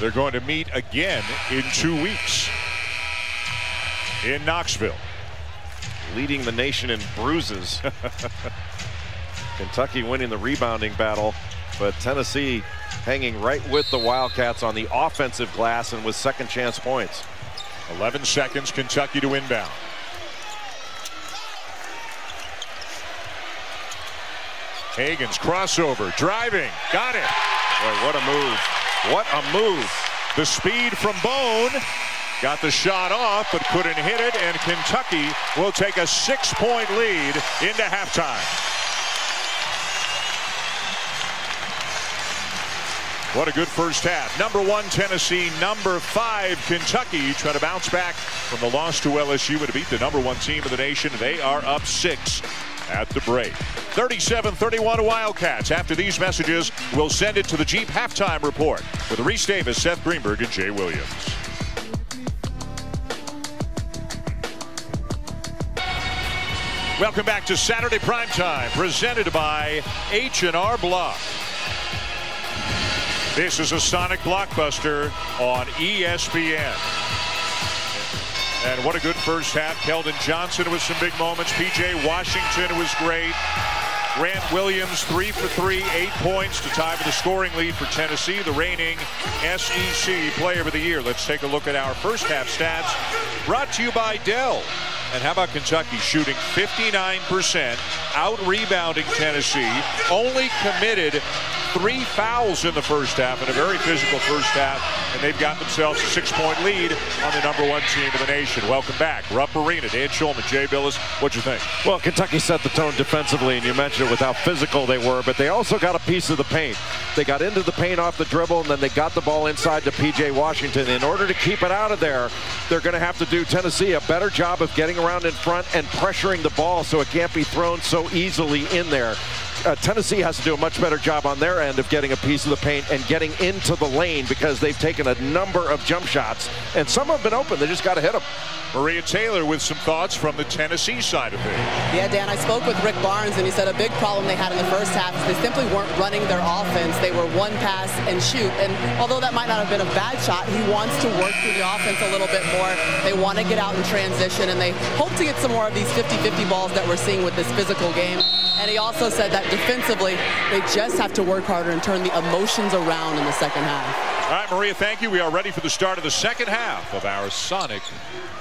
They're going to meet again in two weeks in Knoxville. Leading the nation in bruises. [laughs] Kentucky winning the rebounding battle, but Tennessee hanging right with the Wildcats on the offensive glass and with second chance points. 11 seconds, Kentucky to inbound. Hagans crossover, driving, got it. Boy, what a move. What a move. The speed from Bone. Got the shot off, but couldn't hit it, and Kentucky will take a six-point lead into halftime. What a good first half. Number one, Tennessee. Number five, Kentucky. Trying to bounce back from the loss to LSU and to beat the number one team of the nation. They are up six at the break. 37-31 Wildcats. After these messages, we'll send it to the Jeep halftime report with Rece Davis, Seth Greenberg, and Jay Williams. Welcome back to Saturday Prime Time, presented by H&R Block. This is a Sonic blockbuster on ESPN. And what a good first half. Keldon Johnson with some big moments. PJ Washington was great. Grant Williams, three for three, eight points to tie for the scoring lead for Tennessee, the reigning SEC Player of the Year. Let's take a look at our first half stats brought to you by Dell. And how about Kentucky shooting 59%, out rebounding Tennessee, only committed three fouls in the first half in a very physical first half, and they've got themselves a six-point lead on the number one team in the nation. Welcome back, Rupp Arena. Dan Shulman, Jay Bilas, what'd you think? Well, Kentucky set the tone defensively, and you mentioned it with how physical they were, but they also got a piece of the paint. They got into the paint off the dribble, and then they got the ball inside to P.J. Washington. In order to keep it out of there, they're going to have to do Tennessee a better job of getting around in front and pressuring the ball so it can't be thrown so easily in there uh, Tennessee has to do a much better job on their end of getting a piece of the paint and getting into the lane because they've taken a number of jump shots, and some have been open. They just got to hit them. Maria Taylor with some thoughts from the Tennessee side of things. Yeah, Dan, I spoke with Rick Barnes, and he said a big problem they had in the first half is they simply weren't running their offense. They were one pass and shoot. And although that might not have been a bad shot, he wants to work through the offense a little bit more. They want to get out in transition, and they hope to get some more of these 50-50 balls that we're seeing with this physical game. And he also said that defensively, they just have to work harder and turn the emotions around in the second half. All right, Maria, thank you. We are ready for the start of the second half of our Sonic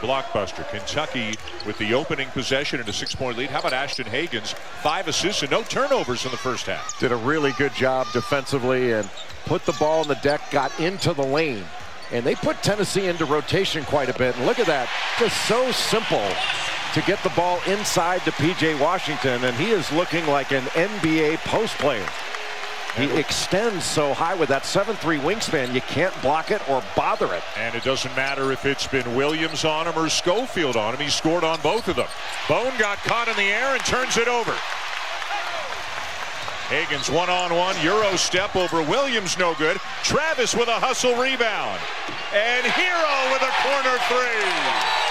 blockbuster. Kentucky with the opening possession and a six-point lead. How about Ashton Hagans? Five assists and no turnovers in the first half. Did a really good job defensively and put the ball on the deck, got into the lane. And they put Tennessee into rotation quite a bit. And look at that. Just so simple to get the ball inside to P.J. Washington, and he is looking like an NBA post player. He extends so high with that 7-3 wingspan, you can't block it or bother it. And it doesn't matter if it's been Williams on him or Schofield on him. He scored on both of them. Bone got caught in the air and turns it over. Hagans one-on-one, Euro step over Williams, no good. Travis with a hustle rebound. And Herro with a corner three.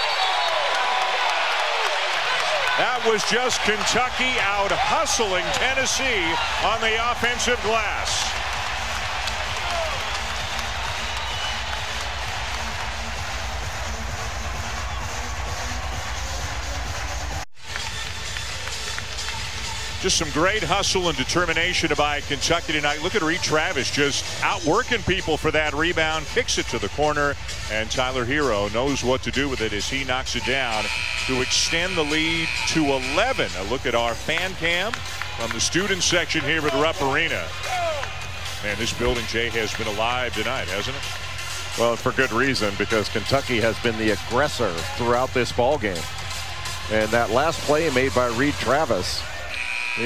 That was just Kentucky out hustling Tennessee on the offensive glass. Just some great hustle and determination by Kentucky tonight. Look at Reid Travis just outworking people for that rebound, kicks it to the corner, and Tyler Herro knows what to do with it as he knocks it down to extend the lead to 11. A look at our fan cam from the student section here at Rupp Arena. Man, this building, Jay, has been alive tonight, hasn't it? Well, for good reason, because Kentucky has been the aggressor throughout this ball game. And that last play made by Reid Travis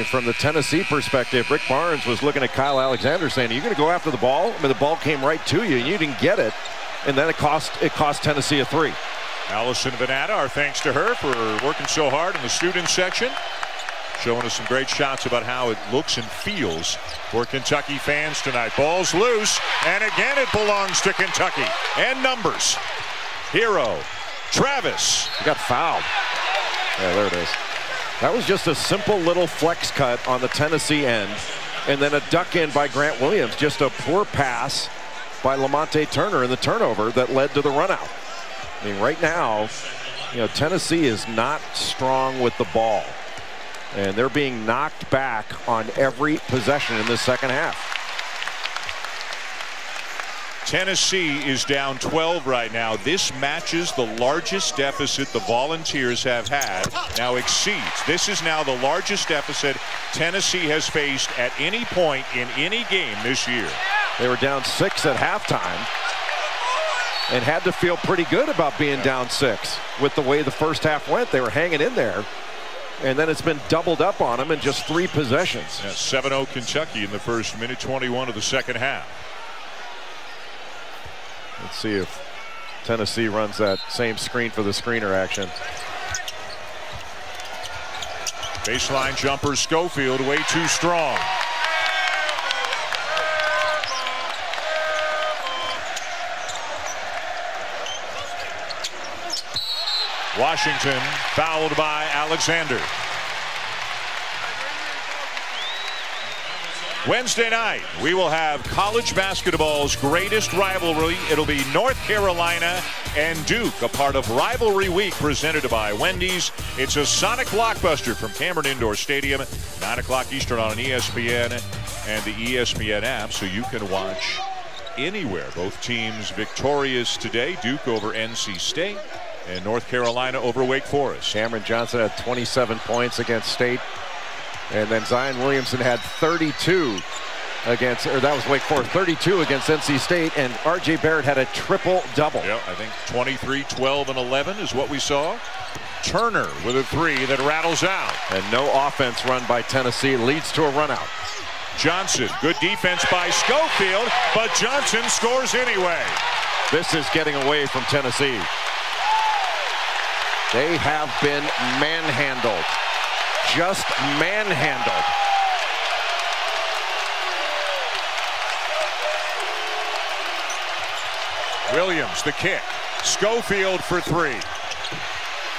from the Tennessee perspective, Rick Barnes was looking at Kyle Alexander saying, "Are you going to go after the ball?" I mean, the ball came right to you, and you didn't get it, and then it cost it cost Tennessee a three. Allison Vanata, our thanks to her for working so hard in the student section, showing us some great shots about how it looks and feels for Kentucky fans tonight. Ball's loose, and again it belongs to Kentucky. And numbers. Herro, Travis. He got fouled. Yeah, there it is. That was just a simple little flex cut on the Tennessee end. And then a duck in by Grant Williams. Just a poor pass by Lamonte Turner in the turnover that led to the runout. I mean, right now, you know, Tennessee is not strong with the ball. And they're being knocked back on every possession in the second half. Tennessee is down 12 right now. This matches the largest deficit the Volunteers have had, now exceeds. This is now the largest deficit Tennessee has faced at any point in any game this year. They were down six at halftime and had to feel pretty good about being down six with the way the first half went. They were hanging in there. And then it's been doubled up on them in just three possessions. 7-0 Kentucky in the first minute 21 of the second half. Let's see if Tennessee runs that same screen for the screener action. Baseline jumper Schofield way too strong. Washington fouled by Alexander. Wednesday night, we will have college basketball's greatest rivalry. It'll be North Carolina and Duke, a part of Rivalry Week presented by Wendy's. It's a sonic blockbuster from Cameron Indoor Stadium, 9 o'clock Eastern on ESPN and the ESPN app, so you can watch anywhere. Both teams victorious today. Duke over NC State and North Carolina over Wake Forest. Cameron Johnson had 27 points against State. And then Zion Williamson had 32 against, or that was Wake Forest, 32 against NC State. And R.J. Barrett had a triple double. Yep, I think 23, 12, and 11 is what we saw. Turner with a three that rattles out. And no offense run by Tennessee leads to a run out. Johnson, good defense by Schofield, but Johnson scores anyway. This is getting away from Tennessee. They have been manhandled. Just manhandled. Williams, the kick. Schofield for three.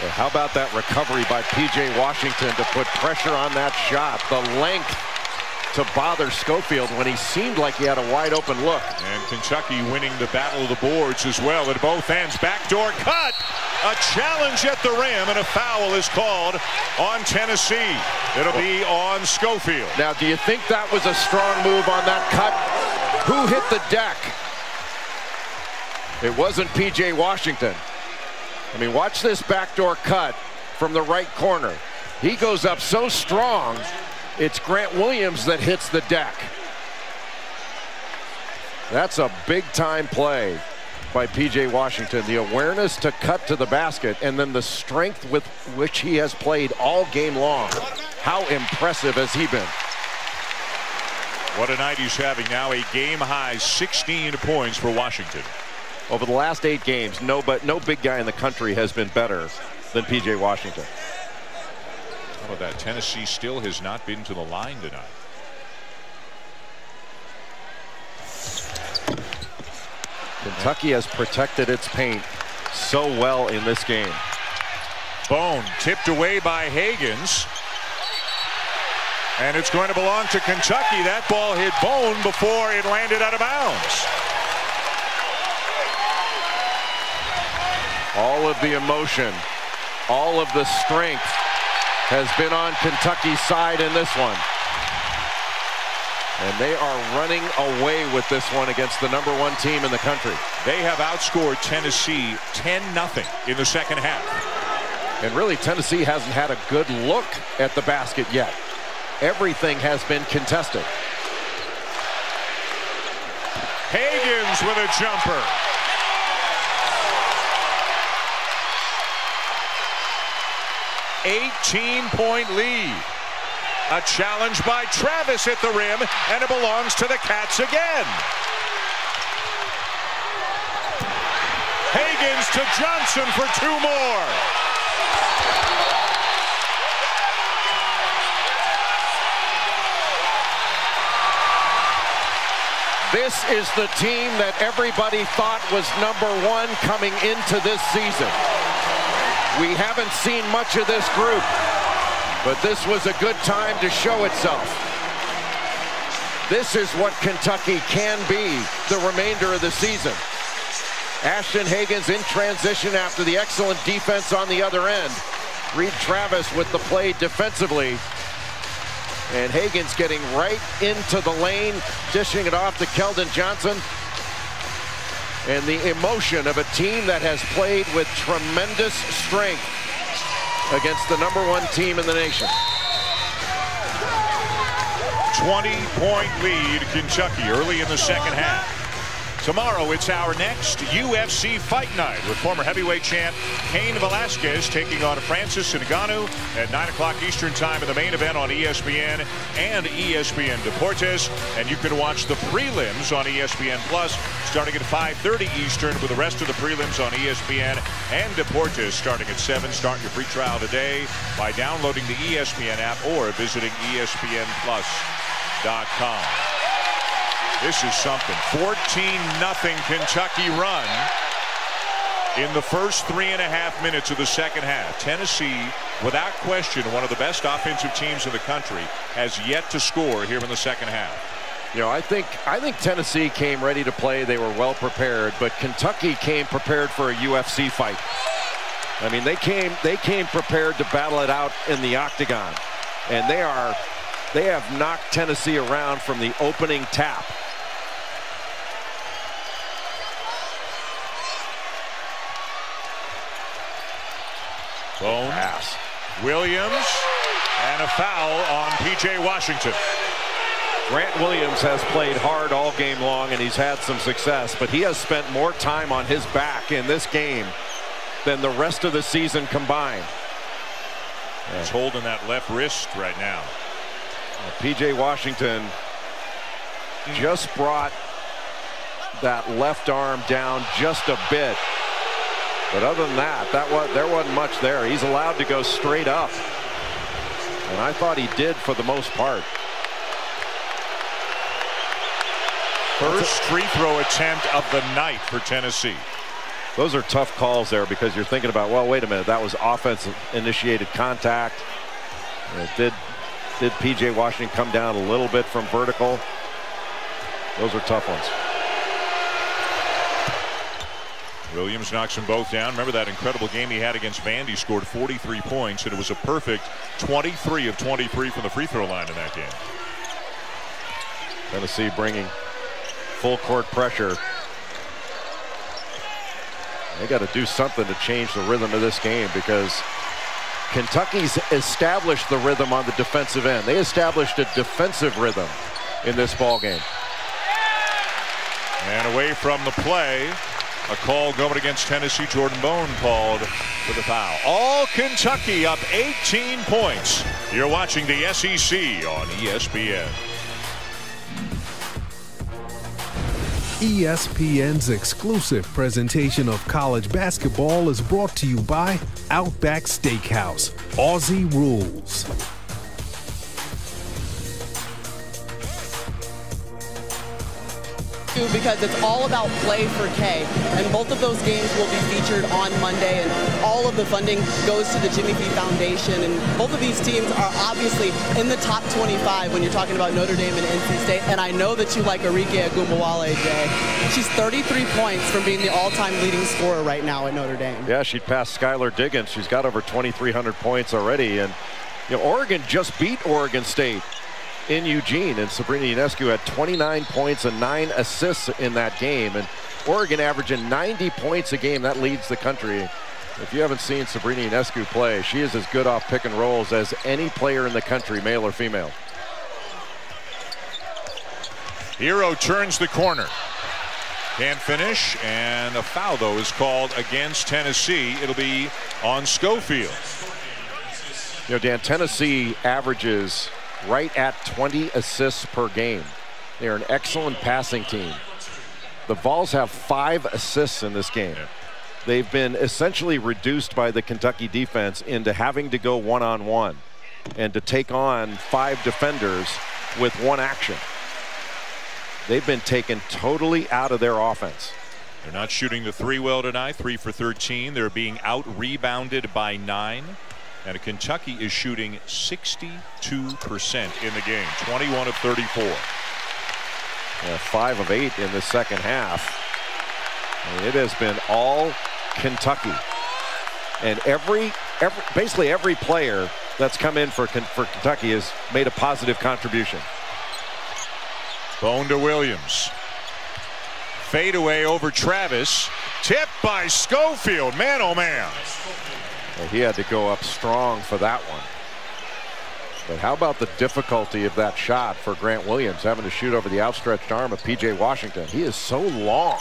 Well, how about that recovery by P.J. Washington to put pressure on that shot? The length to bother Schofield when he seemed like he had a wide open look. And Kentucky winning the battle of the boards as well at both ends. Backdoor cut. A challenge at the rim and a foul is called on Tennessee. It'll be on Schofield. Now, do you think that was a strong move on that cut? Who hit the deck? It wasn't P.J. Washington. I mean, watch this backdoor cut from the right corner. He goes up so strong, it's Grant Williams that hits the deck. That's a big time play by P.J. Washington. The awareness to cut to the basket and then the strength with which he has played all game long. How impressive has he been? What a night he's having now. A game high 16 points for Washington. Over the last eight games, no, but no big guy in the country has been better than P.J. Washington. About that? Tennessee still has not been to the line tonight. Kentucky has protected its paint so well in this game. Bone tipped away by Hagans. And it's going to belong to Kentucky. That ball hit Bone before it landed out of bounds. All of the emotion, all of the strength has been on Kentucky's side in this one. And they are running away with this one against the number one team in the country. They have outscored Tennessee 10-0 in the second half. And really, Tennessee hasn't had a good look at the basket yet. Everything has been contested. Hagans with a jumper. Eighteen-point lead. A challenge by Travis at the rim, and it belongs to the Cats again. Hagans to Johnson for two more. This is the team that everybody thought was number one coming into this season. We haven't seen much of this group, but this was a good time to show itself. This is what Kentucky can be the remainder of the season. Ashton Hagans in transition after the excellent defense on the other end. Reid Travis with the play defensively. And Hagans getting right into the lane, dishing it off to Keldon Johnson. And the emotion of a team that has played with tremendous strength against the number one team in the nation. 20-point lead, Kentucky, early in the second half. Tomorrow, it's our next UFC Fight Night with former heavyweight champ Cain Velasquez taking on Francis Ngannou at 9 o'clock Eastern Time in the main event on ESPN and ESPN Deportes. And you can watch the prelims on ESPN Plus starting at 5.30 Eastern with the rest of the prelims on ESPN and Deportes starting at 7. Start your free trial today by downloading the ESPN app or visiting ESPNplus.com. This is something. 14 nothing Kentucky run in the first three and a half minutes of the second half. Tennessee, without question, one of the best offensive teams in the country, has yet to score here in the second half. You know, I think I think Tennessee came ready to play. They were well prepared, but Kentucky came prepared for a UFC fight. I mean, they came they came prepared to battle it out in the octagon, and they are they have knocked Tennessee around from the opening tap. Bone. Pass. Williams. And a foul on P.J. Washington. Grant Williams has played hard all game long and he's had some success, but he has spent more time on his back in this game than the rest of the season combined. He's holding that left wrist right now. P.J. Washington just brought that left arm down just a bit. But other than that, that was, there wasn't much there. He's allowed to go straight up. And I thought he did for the most part. First free throw attempt of the night for Tennessee. Those are tough calls there because you're thinking about, well, wait a minute, that was offense initiated contact. Did did P.J. Washington come down a little bit from vertical? Those are tough ones. Williams knocks them both down. Remember that incredible game he had against Vandy, scored 43 points, and it was a perfect 23 of 23 from the free throw line in that game. Tennessee bringing full court pressure. They got to do something to change the rhythm of this game because Kentucky's established the rhythm on the defensive end. They established a defensive rhythm in this ball game. And away from the play, a call going against Tennessee. Jordan Bone called for the foul. All Kentucky up 18 points. You're watching the SEC on ESPN. ESPN's exclusive presentation of college basketball is brought to you by Outback Steakhouse, Aussie Rules. Because it's all about play for K. And both of those games will be featured on Monday. And all of the funding goes to the Jimmy V Foundation. And both of these teams are obviously in the top 25 when you're talking about Notre Dame and NC State. And I know that you like Arike Ogunbowale, Jay. She's 33 points from being the all-time leading scorer right now at Notre Dame. Yeah, she passed Skylar Diggins. She's got over 2,300 points already. And you know, Oregon just beat Oregon State in Eugene, and Sabrina Ionescu had 29 points and nine assists in that game. And Oregon averaging 90 points a game. That leads the country. If you haven't seen Sabrina Ionescu play, she is as good off pick and rolls as any player in the country, male or female. Herro turns the corner. Can't finish, and a foul, though, is called against Tennessee. It'll be on Schofield. You know, Dan, Tennessee averages right at 20 assists per game. They're an excellent passing team. The Vols have five assists in this game. They've been essentially reduced by the Kentucky defense into having to go one on one and to take on five defenders with one action. They've been taken totally out of their offense. They're not shooting the three well tonight, three for 13. They're being out rebounded by nine. And Kentucky is shooting 62% in the game, 21 of 34. Yeah, five of eight in the second half. Mean, it has been all Kentucky. And every, every, basically every player that's come in for, for Kentucky has made a positive contribution. Bone to Williams. Fadeaway over Travis. Tipped by Schofield. Man, oh man. Well, he had to go up strong for that one. But how about the difficulty of that shot for Grant Williams having to shoot over the outstretched arm of P.J. Washington? He is so long.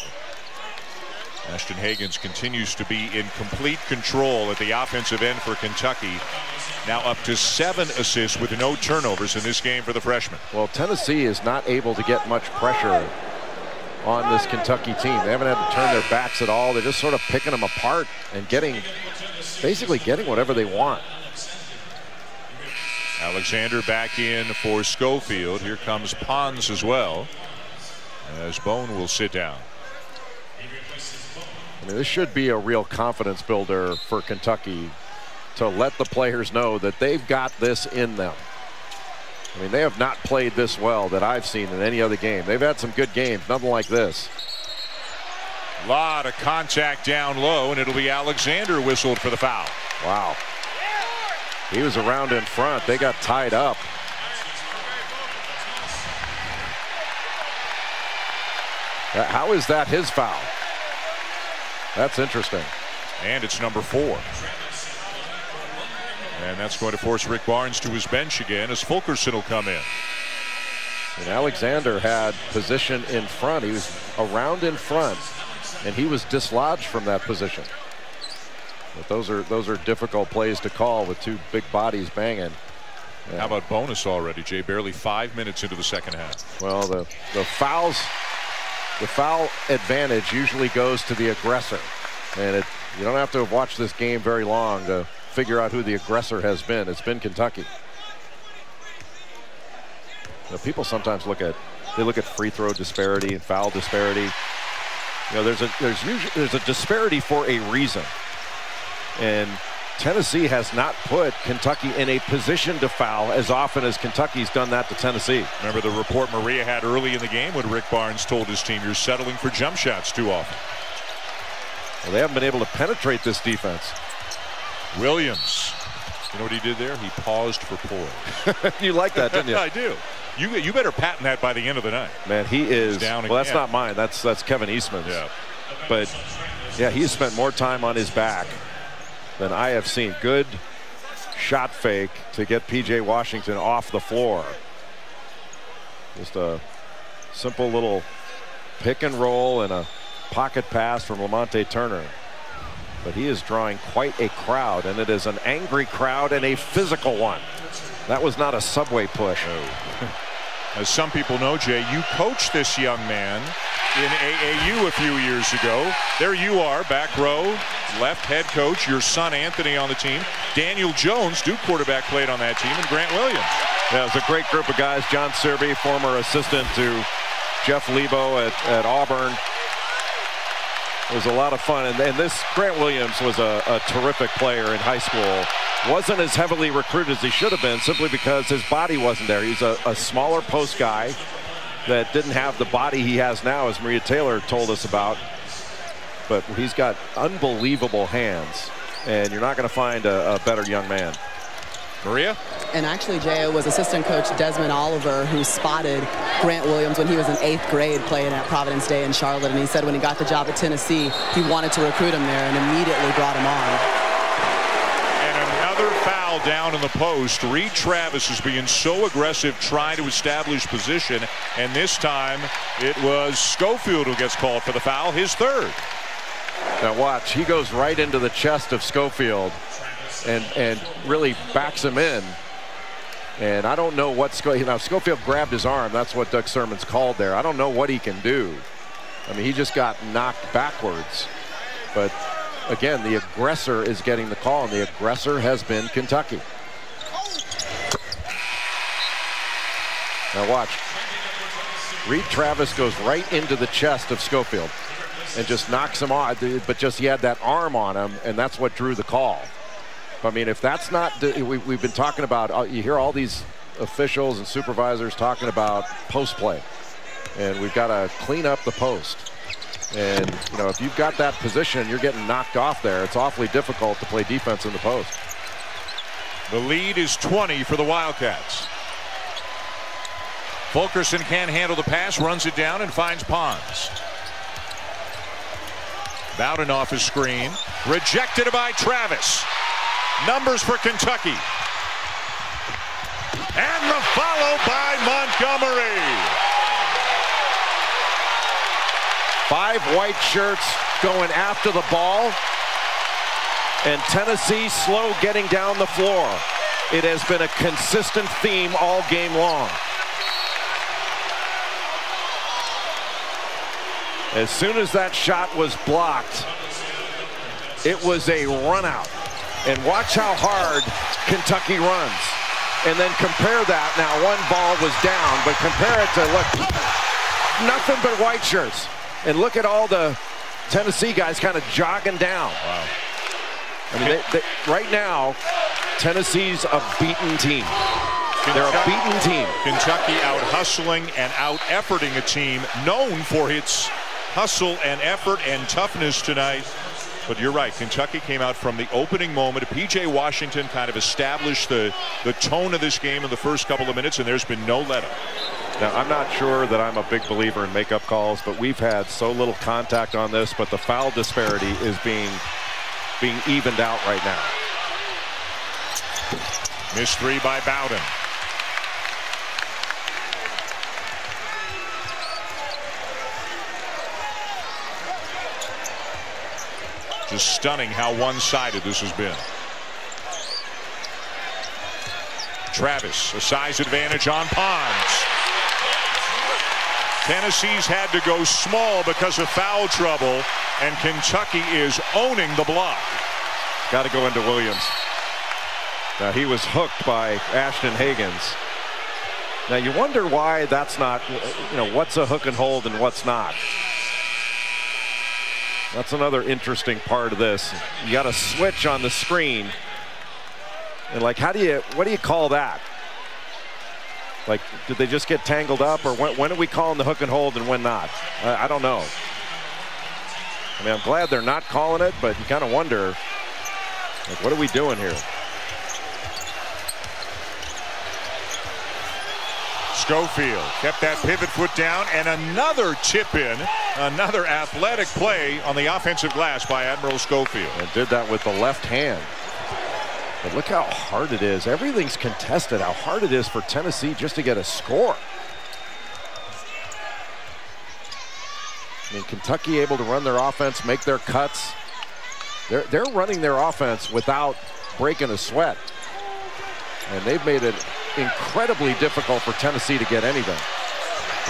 Ashton Hagans continues to be in complete control at the offensive end for Kentucky. Now up to seven assists with no turnovers in this game for the freshman. Well, Tennessee is not able to get much pressure on this Kentucky team. They haven't had to turn their backs at all. They're just sort of picking them apart and getting, basically getting whatever they want. Alexander back in for Schofield. Here comes Pons as well. As Bone will sit down. I mean, this should be a real confidence builder for Kentucky to let the players know that they've got this in them. I mean, they have not played this well that I've seen in any other game. They've had some good games, nothing like this. A lot of contact down low, and it'll be Alexander whistled for the foul. Wow. He was around in front. They got tied up. Uh, how is that his foul? That's interesting. And it's number four. And that's going to force Rick Barnes to his bench again as Fulkerson will come in. And Alexander had position in front. He was around in front, and he was dislodged from that position. But those are those are difficult plays to call with two big bodies banging. Yeah. How about bonus already, Jay? Barely five minutes into the second half. Well, the the fouls, the foul advantage usually goes to the aggressor, and it you don't have to have watched this game very long to figure out who the aggressor has been. It's been Kentucky. You know, people sometimes look at they look at free throw disparity and foul disparity. You know, there's a there's usually there's a disparity for a reason. And Tennessee has not put Kentucky in a position to foul as often as Kentucky's done that to Tennessee. Remember the report Maria had early in the game when Rick Barnes told his team, you're settling for jump shots too often. Well, they haven't been able to penetrate this defense. Williams. You know what he did there? He paused for poise. [laughs] you like that, didn't you? [laughs] I do. You you better patent that by the end of the night. Man, he is down. Well, again. that's not mine. That's that's Kevin Eastman's. Yeah. But yeah, he's spent more time on his back than I have seen. Good shot fake to get P.J. Washington off the floor. Just a simple little pick and roll and a pocket pass from Lamonte Turner. But he is drawing quite a crowd, and it is an angry crowd and a physical one. That was not a subway push. No. [laughs] As some people know, Jay, you coached this young man in AAU a few years ago. There you are, back row, left head coach, your son Anthony on the team. Daniel Jones, Duke quarterback, played on that team, and Grant Williams. Yeah, it was a great group of guys. John Serby, former assistant to Jeff Lebo at, at Auburn. It was a lot of fun. And, and this Grant Williams was a, a terrific player in high school wasn't as heavily recruited as he should have been simply because his body wasn't there. He's a, a, smaller post guy that didn't have the body he has now, as Maria Taylor told us about. But he's got unbelievable hands, and you're not going to find a, a better young man. Maria? And actually, J.O. was assistant coach Desmond Oliver who spotted Grant Williams when he was in eighth grade playing at Providence Day in Charlotte. And he said when he got the job at Tennessee, he wanted to recruit him there and immediately brought him on And another foul down in the post. Reid Travis is being so aggressive trying to establish position. And this time it was Schofield who gets called for the foul, his third. Now watch, he goes right into the chest of Schofield and, and really backs him in. And I don't know what now Schofield grabbed his arm. That's what Doug Sirmons called there. I don't know what he can do. I mean, he just got knocked backwards. But again, the aggressor is getting the call, and the aggressor has been Kentucky. Now watch. Reid Travis goes right into the chest of Schofield and just knocks him off, but just he had that arm on him, and that's what drew the call. I mean, if that's not, we've been talking about, uh, you hear all these officials and supervisors talking about post play, and we've got to clean up the post. And, you know, if you've got that position, you're getting knocked off there. It's awfully difficult to play defense in the post. The lead is 20 for the Wildcats. Fulkerson can't handle the pass, runs it down, and finds Pons. Bowden off his screen. Rejected by Travis. Numbers for Kentucky. And the follow by Montgomery. Five white shirts going after the ball. And Tennessee slow getting down the floor. It has been a consistent theme all game long. As soon as that shot was blocked, it was a run out. And watch how hard Kentucky runs. And then compare that. Now, one ball was down, but compare it to look, nothing but white shirts. And look at all the Tennessee guys kind of jogging down. Wow. I mean, they, they, right now, Tennessee's a beaten team. They're a beaten team. Kentucky out hustling and out efforting a team known for its hustle and effort and toughness tonight. But you're right. Kentucky came out from the opening moment. P.J. Washington kind of established the, the tone of this game in the first couple of minutes, and there's been no let up. Now, I'm not sure that I'm a big believer in makeup calls, but we've had so little contact on this, but the foul disparity is being being evened out right now. Missed three by Bowden. Just stunning how one-sided this has been. Travis, a size advantage on Pons. Tennessee's had to go small because of foul trouble, and Kentucky is owning the block. Got to go into Williams. Now, he was hooked by Ashton Hagans. Now, you wonder why that's not, you know, what's a hook and hold and what's not. That's another interesting part of this. You got a switch on the screen. And like, how do you, what do you call that? Like, did they just get tangled up or when, when are we calling the hook and hold and when not? I, I don't know. I mean, I'm glad they're not calling it, but you kind of wonder, like, what are we doing here? Schofield kept that pivot foot down and another tip in another athletic play on the offensive glass by Admiral Schofield. And did that with the left hand. But look how hard it is. Everything's contested how hard it is for Tennessee just to get a score. I mean Kentucky able to run their offense make their cuts. They're they're running their offense without breaking a sweat and they've made it incredibly difficult for Tennessee to get anything.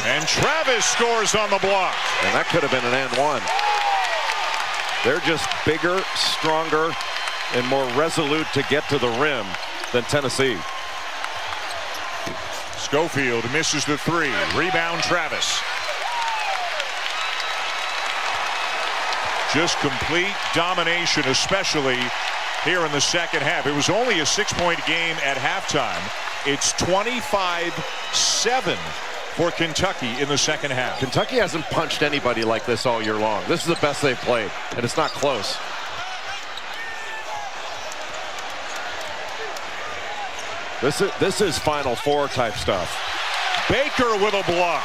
And Travis scores on the block. And that could have been an and one. They're just bigger, stronger, and more resolute to get to the rim than Tennessee. Schofield misses the three. Rebound Travis. Just complete domination, especially here in the second half. It was only a six-point game at halftime. It's 25-7 for Kentucky in the second half. Kentucky hasn't punched anybody like this all year long. This is the best they've played, and it's not close. This is this is Final Four type stuff. Baker with a block.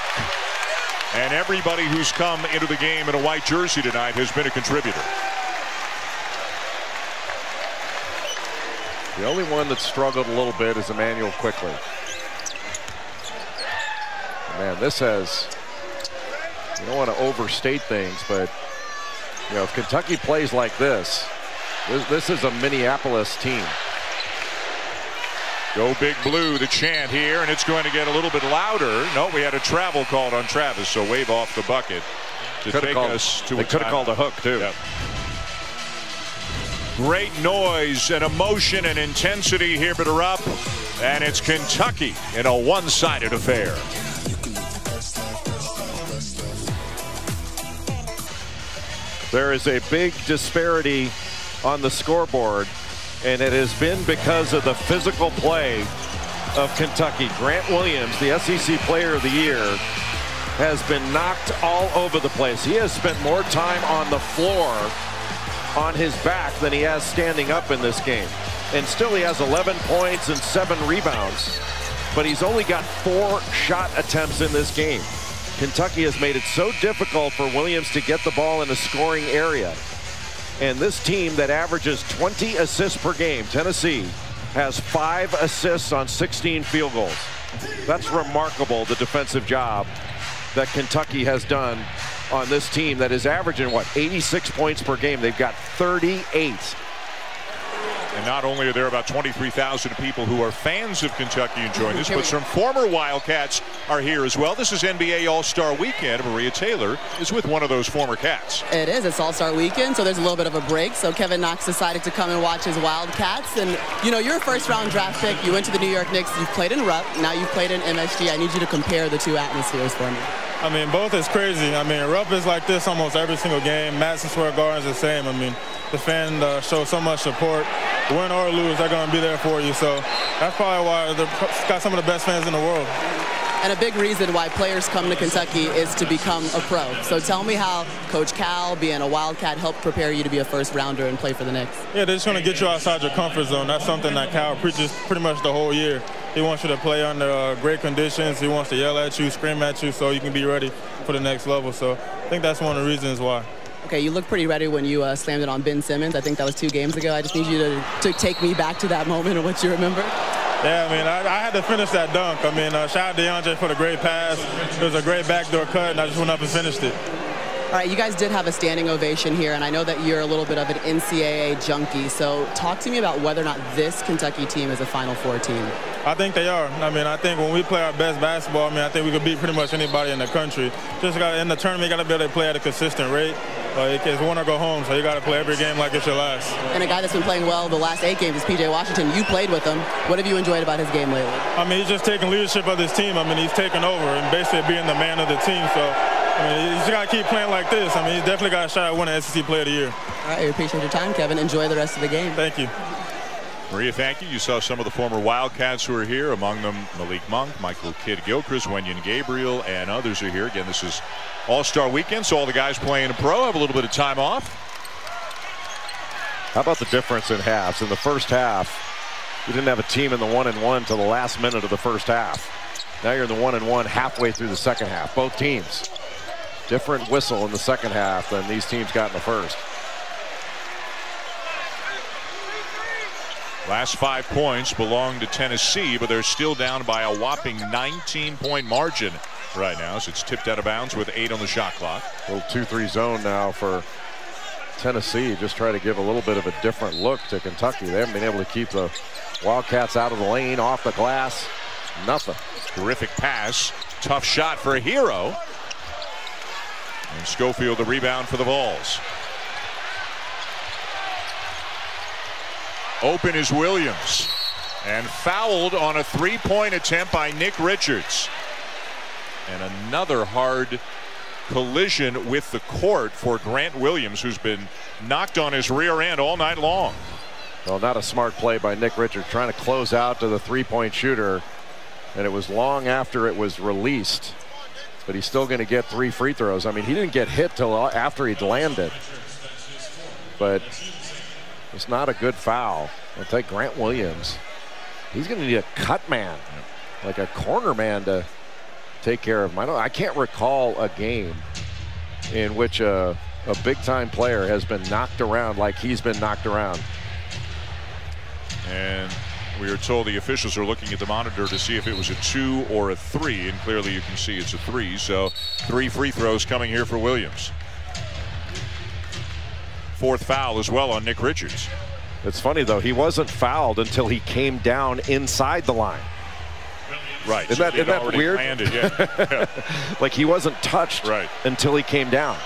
And everybody who's come into the game in a white jersey tonight has been a contributor. The only one that struggled a little bit is Immanuel Quickley. Man, this has, you don't want to overstate things, but, you know, if Kentucky plays like this, this, this is a Minneapolis team. Go Big Blue, the chant here, and it's going to get a little bit louder. No, we had a travel called on Travis, so wave off the bucket to could've take called, us to They a could have called a hook, too. Yep. Great noise and emotion and intensity here but erupt, and it's Kentucky in a one-sided affair. There is a big disparity on the scoreboard, and it has been because of the physical play of Kentucky. Grant Williams, the SEC Player of the Year, has been knocked all over the place. He has spent more time on the floor on his back than he has standing up in this game. And still he has 11 points and seven rebounds, but he's only got four shot attempts in this game. Kentucky has made it so difficult for Williams to get the ball in a scoring area. And this team that averages 20 assists per game, Tennessee, has five assists on 16 field goals. That's remarkable, the defensive job that Kentucky has done on this team that is averaging, what, 86 points per game. They've got 38 and not only are there about 23,000 people who are fans of Kentucky and enjoying this, [laughs] but some former Wildcats are here as well. This is NBA All-Star Weekend. Maria Taylor is with one of those former Cats. It is. It's All-Star Weekend, so there's a little bit of a break. So Kevin Knox decided to come and watch his Wildcats. And, you know, you're a first-round draft pick. You went to the New York Knicks. You've played in Rupp. Now you've played in MSG. I need you to compare the two atmospheres for me. I mean, both is crazy. I mean, Rupp is like this almost every single game. Madison Square Garden is the same. I mean, the fans uh, show so much support. Win or lose, they're going to be there for you. So that's probably why they've got some of the best fans in the world. And a big reason why players come to Kentucky is to become a pro. So tell me how Coach Cal, being a Wildcat, helped prepare you to be a first rounder and play for the Knicks. Yeah, they're just going to get you outside your comfort zone. That's something that Cal preaches pretty much the whole year. He wants you to play under uh, great conditions. He wants to yell at you, scream at you, so you can be ready for the next level. So I think that's one of the reasons why. Okay, you look pretty ready when you uh, slammed it on Ben Simmons. I think that was two games ago. I just need you to, to take me back to that moment and what you remember. Yeah, I mean, I, I, had to finish that dunk. I mean, uh, shout out to DeAndre for the great pass. It was a great backdoor cut, and I just went up and finished it. All right, you guys did have a standing ovation here, and I know that you're a little bit of an NCAA junkie. So talk to me about whether or not this Kentucky team is a Final Four team. I think they are. I mean, I think when we play our best basketball, I mean, I think we could beat pretty much anybody in the country. Just got in the tournament, you got to be able to play at a consistent rate. Uh, it's win or go home, so you got to play every game like it's your last. And a guy that's been playing well the last eight games is P.J. Washington. You played with him. What have you enjoyed about his game lately? I mean, he's just taking leadership of his team. I mean, he's taking over and basically being the man of the team. So I mean, he's got to keep playing like this. I mean, he's definitely got a shot at winning SEC Player of the Year. All right, we appreciate your time, Kevin. Enjoy the rest of the game. Thank you. Maria, thank you. You saw some of the former Wildcats who are here, among them Malik Monk, Michael Kidd Gilchrist, Wenyen Gabriel, and others are here. Again, this is All-Star Weekend, so all the guys playing pro have a little bit of time off. How about the difference in halves? In the first half, you didn't have a team in the one and one till the last minute of the first half. Now you're in the one and one halfway through the second half. Both teams. Different whistle in the second half than these teams got in the first. Last five points belong to Tennessee, but they're still down by a whopping 19-point margin right now. So it's tipped out of bounds with eight on the shot clock. Little 2-3 zone now for Tennessee. Just try to give a little bit of a different look to Kentucky. They haven't been able to keep the Wildcats out of the lane, off the glass. Nothing. Terrific pass. Tough shot for a Herro. And Schofield the rebound for the Vols. Open is Williams. And fouled on a three-point attempt by Nick Richards. And another hard collision with the court for Grant Williams, who's been knocked on his rear end all night long. Well, not a smart play by Nick Richards, trying to close out to the three-point shooter. And it was long after it was released. But he's still going to get three free throws. I mean, he didn't get hit till after he'd landed. But it's not a good foul. I'll take Grant Williams. He's going to need a cut man, like a corner man to take care of him. I, don't, I can't recall a game in which a, a big time player has been knocked around like he's been knocked around. And we are told the officials are looking at the monitor to see if it was a two or a three, and clearly you can see it's a three. So three free throws coming here for Williams. Fourth foul as well on Nick Richards. It's funny though, he wasn't fouled until he came down inside the line. Right. Isn't that, isn't that weird? Landed, yeah. [laughs] like he wasn't touched right. until he came down.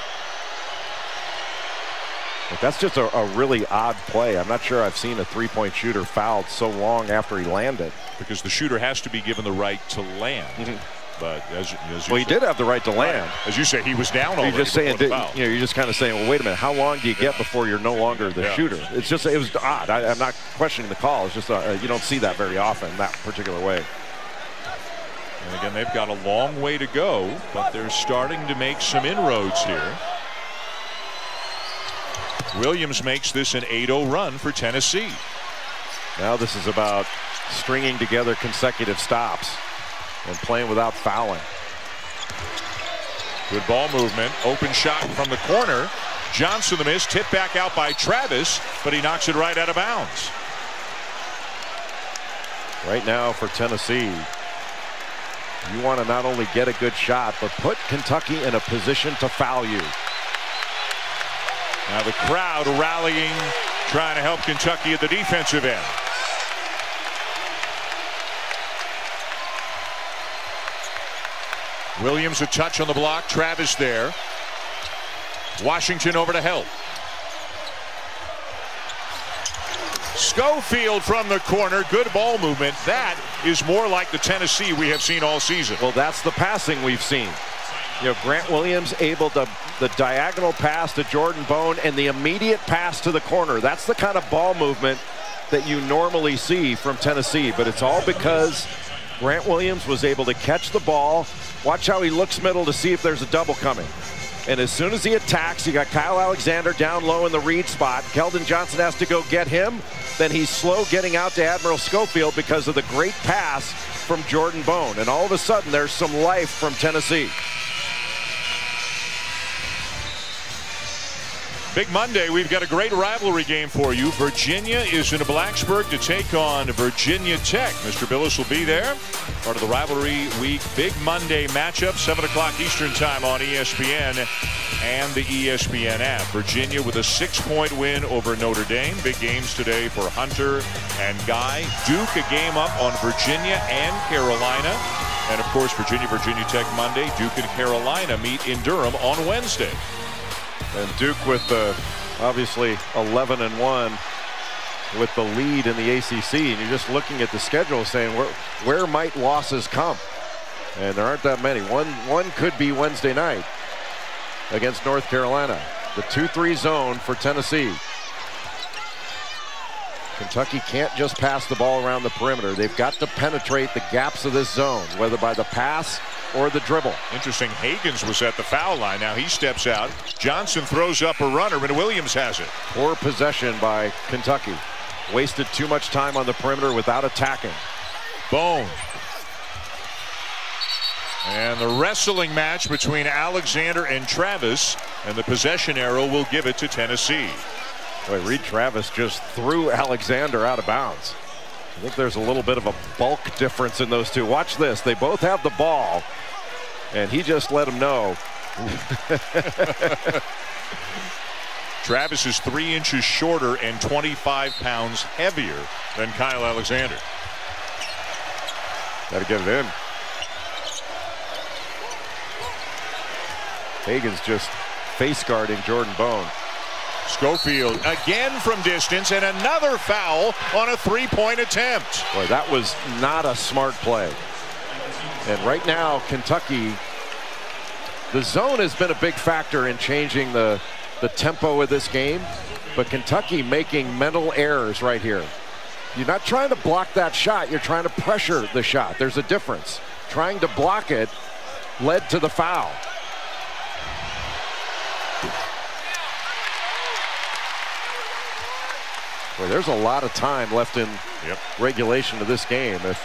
But that's just a, a, really odd play. I'm not sure I've seen a three-point shooter fouled so long after he landed. Because the shooter has to be given the right to land. Mm -hmm. But as, as well, he did have the right to land. Right. As you say, he was down. You're just saying, you know, you're just kind of saying, well, wait a minute, how long do you get before you're no longer the yeah. shooter? It's just, it was odd. I, am not questioning the call. It's just uh, you don't see that very often that particular way. And again, they've got a long way to go, but they're starting to make some inroads here. Williams makes this an 8-0 run for Tennessee. Now this is about stringing together consecutive stops and playing without fouling. Good ball movement. Open shot from the corner. Johnson the miss. Tip back out by Travis, but he knocks it right out of bounds. Right now for Tennessee, You want to not only get a good shot, but put Kentucky in a position to foul you. Now the crowd rallying, trying to help Kentucky at the defensive end. Williams a touch on the block. Travis there. Washington over to help. Schofield from the corner. Good ball movement. That is more like the Tennessee we have seen all season. Well, that's the passing we've seen. You know, Grant Williams able to the diagonal pass to Jordan Bone and the immediate pass to the corner. That's the kind of ball movement that you normally see from Tennessee, but it's all because Grant Williams was able to catch the ball. Watch how he looks middle to see if there's a double coming. And as soon as he attacks, you got Kyle Alexander down low in the read spot. Keldon Johnson has to go get him. Then he's slow getting out to Admiral Schofield because of the great pass from Jordan Bone. And all of a sudden, there's some life from Tennessee. Big Monday, we've got a great rivalry game for you. Virginia is in a Blacksburg to take on Virginia Tech. Mr. Bilas will be there. Part of the rivalry week Big Monday matchup, 7 o'clock Eastern time on ESPN and the ESPN app. Virginia with a six-point win over Notre Dame. Big games today for Hunter and Guy. Duke a game up on Virginia and Carolina. And of course, Virginia, Virginia Tech Monday. Duke and Carolina meet in Durham on Wednesday. And Duke with the obviously 11 and 1 with the lead in the ACC. And you're just looking at the schedule saying where, where might losses come? And there aren't that many. One, one could be Wednesday night against North Carolina. The 2-3 zone for Tennessee. Kentucky can't just pass the ball around the perimeter. They've got to penetrate the gaps of this zone, whether by the pass or the dribble. Interesting. Hagans was at the foul line. Now he steps out. Johnson throws up a runner, and Williams has it. Poor possession by Kentucky. Wasted too much time on the perimeter without attacking. Bone. And the wrestling match between Alexander and Travis, and the possession arrow will give it to Tennessee. Boy, Reid Travis just threw Alexander out of bounds. I think there's a little bit of a bulk difference in those two. Watch this. They both have the ball, and he just let him know. [laughs] Travis is three inches shorter and 25 pounds heavier than Kyle Alexander. Got to get it in. Hagans just face guarding Jordan Bone. Schofield again from distance and another foul on a three-point attempt. Boy, that was not a smart play. And right now, Kentucky, the zone has been a big factor in changing the, the tempo of this game, but Kentucky making mental errors right here. You're not trying to block that shot, you're trying to pressure the shot. There's a difference. Trying to block it led to the foul. Well, there's a lot of time left in yep. regulation of this game. If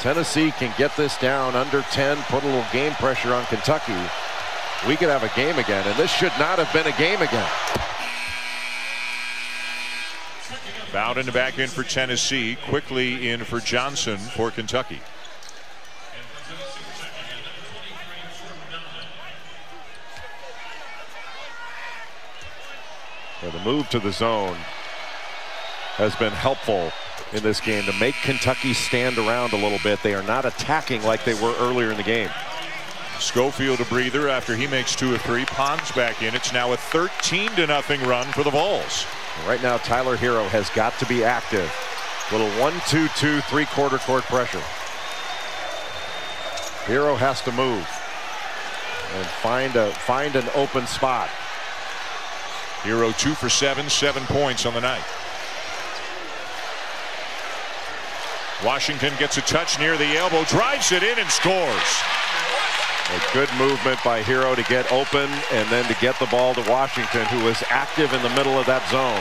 Tennessee can get this down under 10, put a little game pressure on Kentucky, we could have a game again. And this should not have been a game again. Bowden in the back in for Tennessee. Quickley in for Johnson for Kentucky. Well, the move to the zone has been helpful in this game to make Kentucky stand around a little bit. They are not attacking like they were earlier in the game. Schofield a breather after he makes two or three. Pons back in. It's now a 13 to nothing run for the Vols. Right now, Tyler Herro has got to be active. Little one, two, two, three quarter court pressure. Herro has to move and find a find an open spot. Herro two for seven, seven points on the night. Washington gets a touch near the elbow, drives it in and scores. A good movement by Herro to get open and then to get the ball to Washington, who was active in the middle of that zone.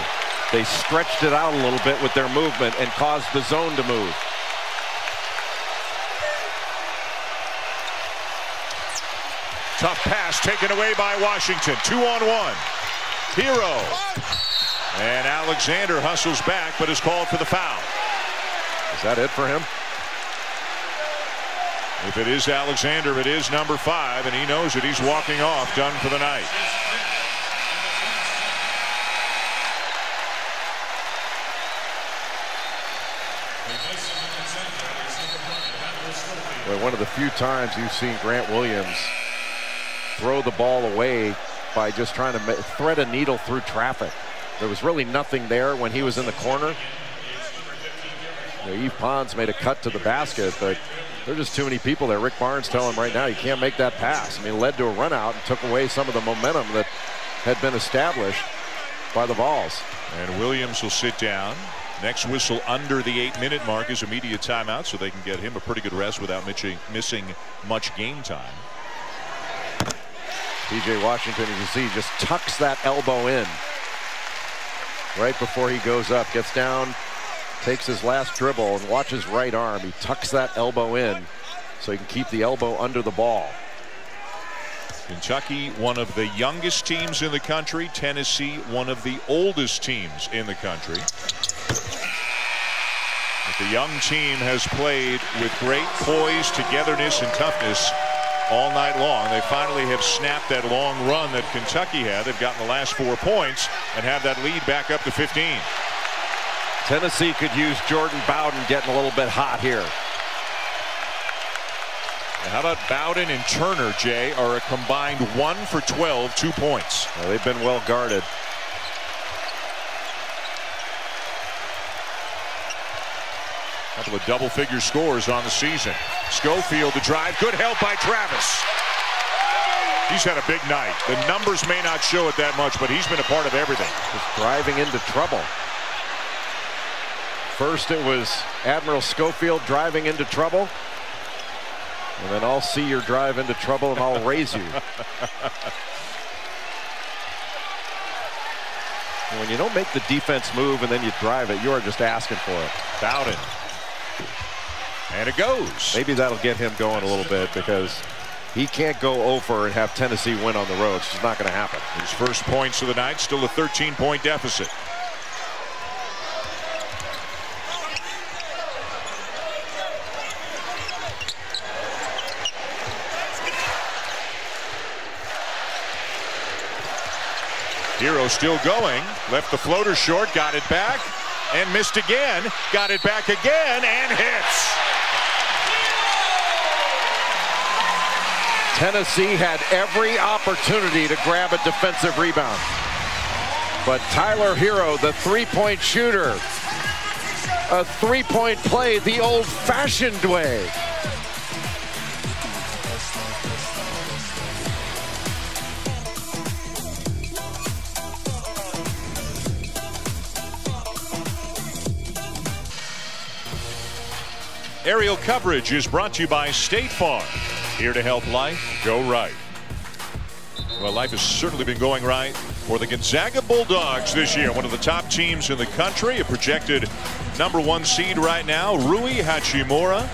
They stretched it out a little bit with their movement and caused the zone to move. Tough pass taken away by Washington. Two on one. Herro. And Alexander hustles back, but is called for the foul. Is that it for him? If it is Alexander, it is number five, and he knows it. He's walking off, done for the night. Well, one of the few times you've seen Grant Williams throw the ball away by just trying to thread a needle through traffic. There was really nothing there when he was in the corner. You know, Yves Pons made a cut to the basket, but there are just too many people there. Rick Barnes telling him right now, you can't make that pass. I mean, led to a run out and took away some of the momentum that had been established by the Vols. And Williams will sit down. Next whistle under the eight minute mark is immediate timeout, so they can get him a pretty good rest without missing much game time. PJ Washington, as you see, just tucks that elbow in right before he goes up, gets down, takes his last dribble, and watch his right arm. He tucks that elbow in so he can keep the elbow under the ball. Kentucky, one of the youngest teams in the country. Tennessee, one of the oldest teams in the country. But the young team has played with great poise, togetherness, and toughness all night long. They finally have snapped that long run that Kentucky had. They've gotten the last four points and have that lead back up to 15. Tennessee could use Jordan Bowden getting a little bit hot here. How about Bowden and Turner, Jay, are a combined one for 12, two points. Well, they've been well guarded. Couple of double figure scores on the season. Schofield the drive. Good help by Travis. He's had a big night. The numbers may not show it that much, but he's been a part of everything. Just driving into trouble. First it was Admiral Schofield driving into trouble. And then I'll see your drive into trouble and I'll raise you. [laughs] when you don't make the defense move and then you drive it, you are just asking for it. Bowden. And it goes. Maybe that'll get him going a little bit because he can't go over and have Tennessee win on the road. It's just not going to happen. His first points of the night, still a 13 point deficit. Herro still going. Left the floater short, got it back, and missed again. Got it back again, and hits. Tennessee had every opportunity to grab a defensive rebound. But Tyler Herro, the three-point shooter, a three-point play the old-fashioned way. Aerial coverage is brought to you by State Farm. Here to help life go right. Well, life has certainly been going right for the Gonzaga Bulldogs this year. One of the top teams in the country, a projected number one seed right now. Rui Hachimura,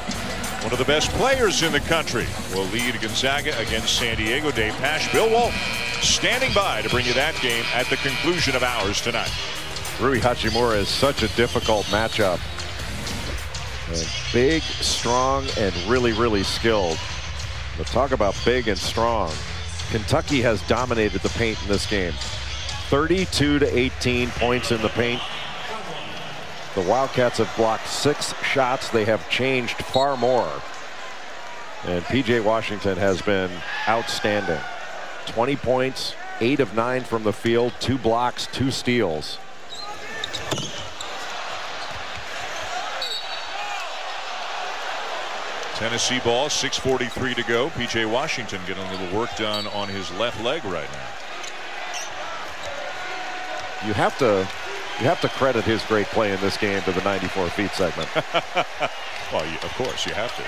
one of the best players in the country, will lead Gonzaga against San Diego. Dave Pasch, Bill Walton, standing by to bring you that game at the conclusion of ours tonight. Rui Hachimura is such a difficult matchup. And big, strong, and really, really skilled. But talk about big and strong. Kentucky has dominated the paint in this game. 32 to 18 points in the paint. The Wildcats have blocked six shots. They have changed far more. And PJ Washington has been outstanding. 20 points, eight of nine from the field, two blocks, two steals. Tennessee ball, 6.43 to go. P.J. Washington getting a little work done on his left leg right now. You have to you have to credit his great play in this game to the 94 feet segment. [laughs] well, you, of course, you have to.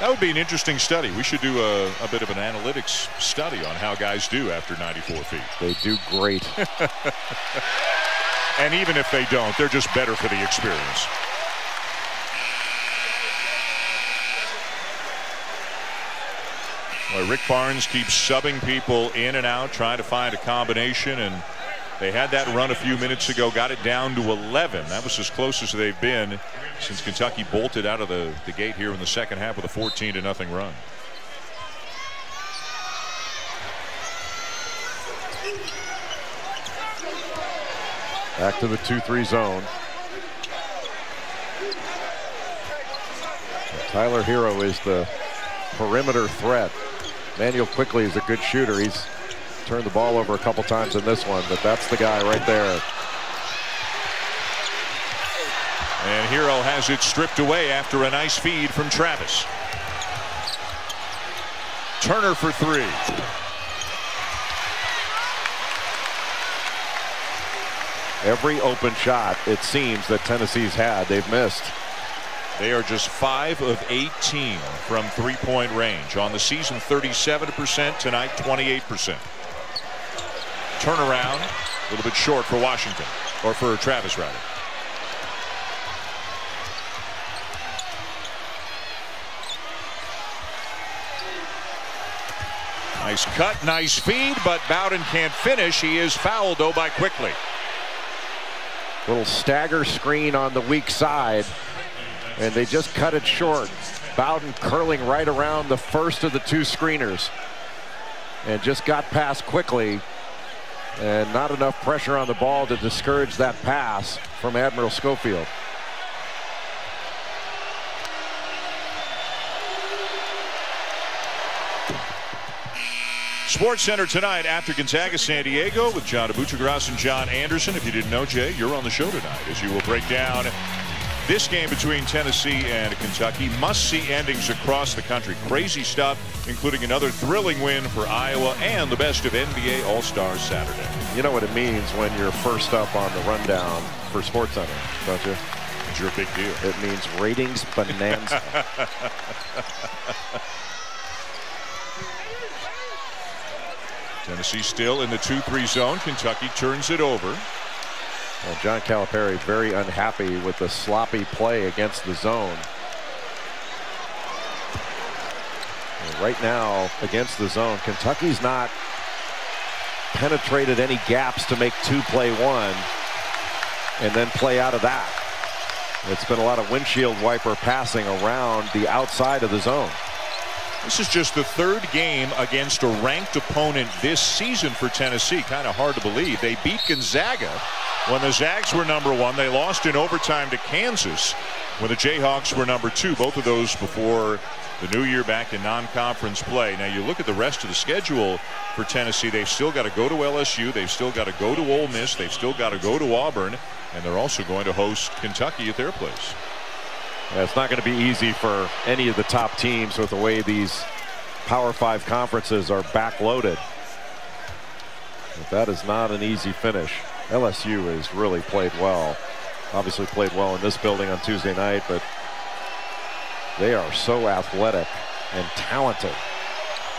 That would be an interesting study. We should do a, a, bit of an analytics study on how guys do after 94 feet. They do great. [laughs] and even if they don't, they're just better for the experience. Well, Rick Barnes keeps subbing people in and out, trying to find a combination, and They had that run a few minutes ago, got it down to 11. That was as close as they've been since Kentucky bolted out of the, the gate here in the second half with a 14 to nothing run. Back to the 2-3 zone. Tyler Herro is the perimeter threat. Manuel Quickley is a good shooter. He's turned the ball over a couple times in this one, but that's the guy right there. And Herro has it stripped away after a nice feed from Travis. Turner for three. Every open shot, it seems, that Tennessee's had, they've missed. They are just 5 of 18 from three-point range. On the season, 37%. Tonight, 28%. Turnaround, a little bit short for Washington. Or for Travis, rather. Nice cut, nice feed, but Bowden can't finish. He is fouled, though, by Quickley. Little stagger screen on the weak side, and they just cut it short. Bowden curling right around the first of the two screeners, and just got past Quickley and not enough pressure on the ball to discourage that pass from Admiral Schofield. Sports Center tonight after Gonzaga San Diego with John Buccigross and John Anderson. If you didn't know, Jay, you're on the show tonight as you will break down this game between Tennessee and Kentucky. Must-see endings across the country. Crazy stuff, including another thrilling win for Iowa and the best of NBA All-Stars Saturday. You know what it means when you're first up on the rundown for Sports Center, don't you? It's your big deal. It means ratings bonanza. [laughs] Tennessee still in the 2-3 zone. Kentucky turns it over. Well, John Calipari very unhappy with the sloppy play against the zone. And right now, against the zone, Kentucky's not penetrated any gaps to make two play one and then play out of that. It's been a lot of windshield wiper passing around the outside of the zone. This is just the third game against a ranked opponent this season for Tennessee. Kind of hard to believe. They beat Gonzaga when the Zags were number one. They lost in overtime to Kansas when the Jayhawks were number two. Both of those before the new year back in non-conference play. Now you look at the rest of the schedule for Tennessee. They've still got to go to LSU. They've still got to go to Ole Miss. They've still got to go to Auburn. And they're also going to host Kentucky at their place. Yeah, it's not going to be easy for any of the top teams with the way these Power Five conferences are backloaded. But that is not an easy finish. LSU has really played well. Obviously played well in this building on Tuesday night, but they are so athletic and talented.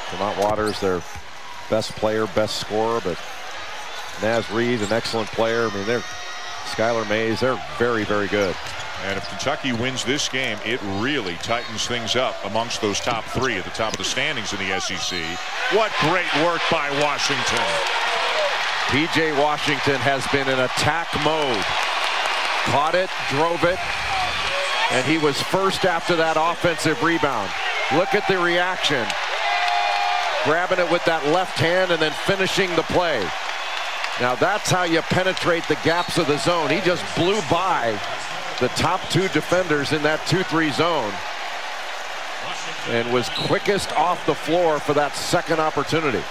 Tremont Waters, their best player, best scorer, but Naz Reid, an excellent player. I mean, they're Skylar Mays, they're very, very good. And if Kentucky wins this game, it really tightens things up amongst those top three at the top of the standings in the SEC. What great work by Washington. P.J. Washington has been in attack mode. Caught it, drove it, and he was first after that offensive rebound. Look at the reaction. Grabbing it with that left hand and then finishing the play. Now that's how you penetrate the gaps of the zone. He just blew by the top two defenders in that 2-3 zone and was quickest off the floor for that second opportunity.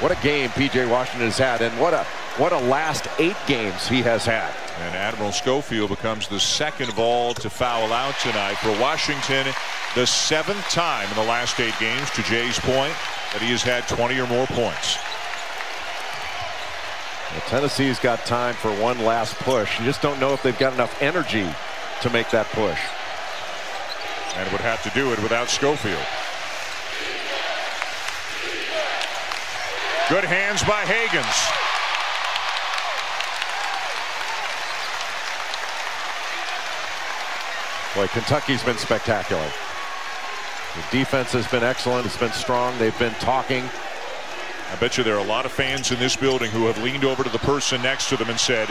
What a game P.J. Washington has had, and what a what a last eight games he has had. And Admiral Schofield becomes the second of all to foul out tonight for Washington. The seventh time in the last eight games, to Jay's point, that he has had 20 or more points. Well, Tennessee's got time for one last push. You just don't know if they've got enough energy to make that push. And would have to do it without Schofield. Good hands by Hagans. Boy, Kentucky's been spectacular. The defense has been excellent. It's been strong. They've been talking. I bet you there are a lot of fans in this building who have leaned over to the person next to them and said,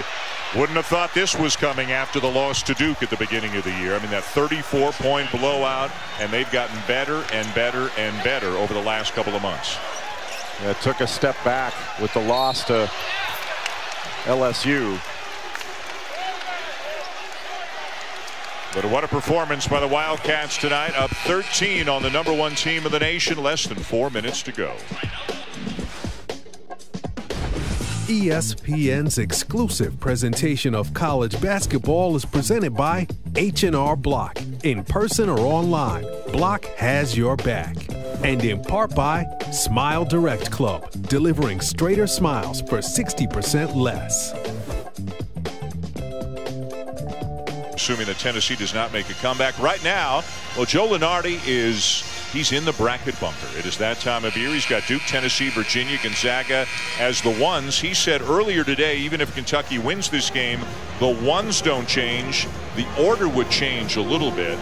wouldn't have thought this was coming after the loss to Duke at the beginning of the year. I mean, that 34 point blowout, and they've gotten better and better and better over the last couple of months. Yeah, took a step back with the loss to LSU. But what a performance by the Wildcats tonight, up 13 on the number one team of the nation, less than four minutes to go. ESPN's exclusive presentation of college basketball is presented by H&R Block. In person or online, Block has your back. And in part by Smile Direct Club, delivering straighter smiles for 60% less. Assuming that Tennessee does not make a comeback right now, well, Joe Lunardi is He's in the bracket bunker. It is that time of year. He's got Duke, Tennessee, Virginia, Gonzaga as the ones. He said earlier today, even if Kentucky wins this game, the ones don't change. The order would change a little bit.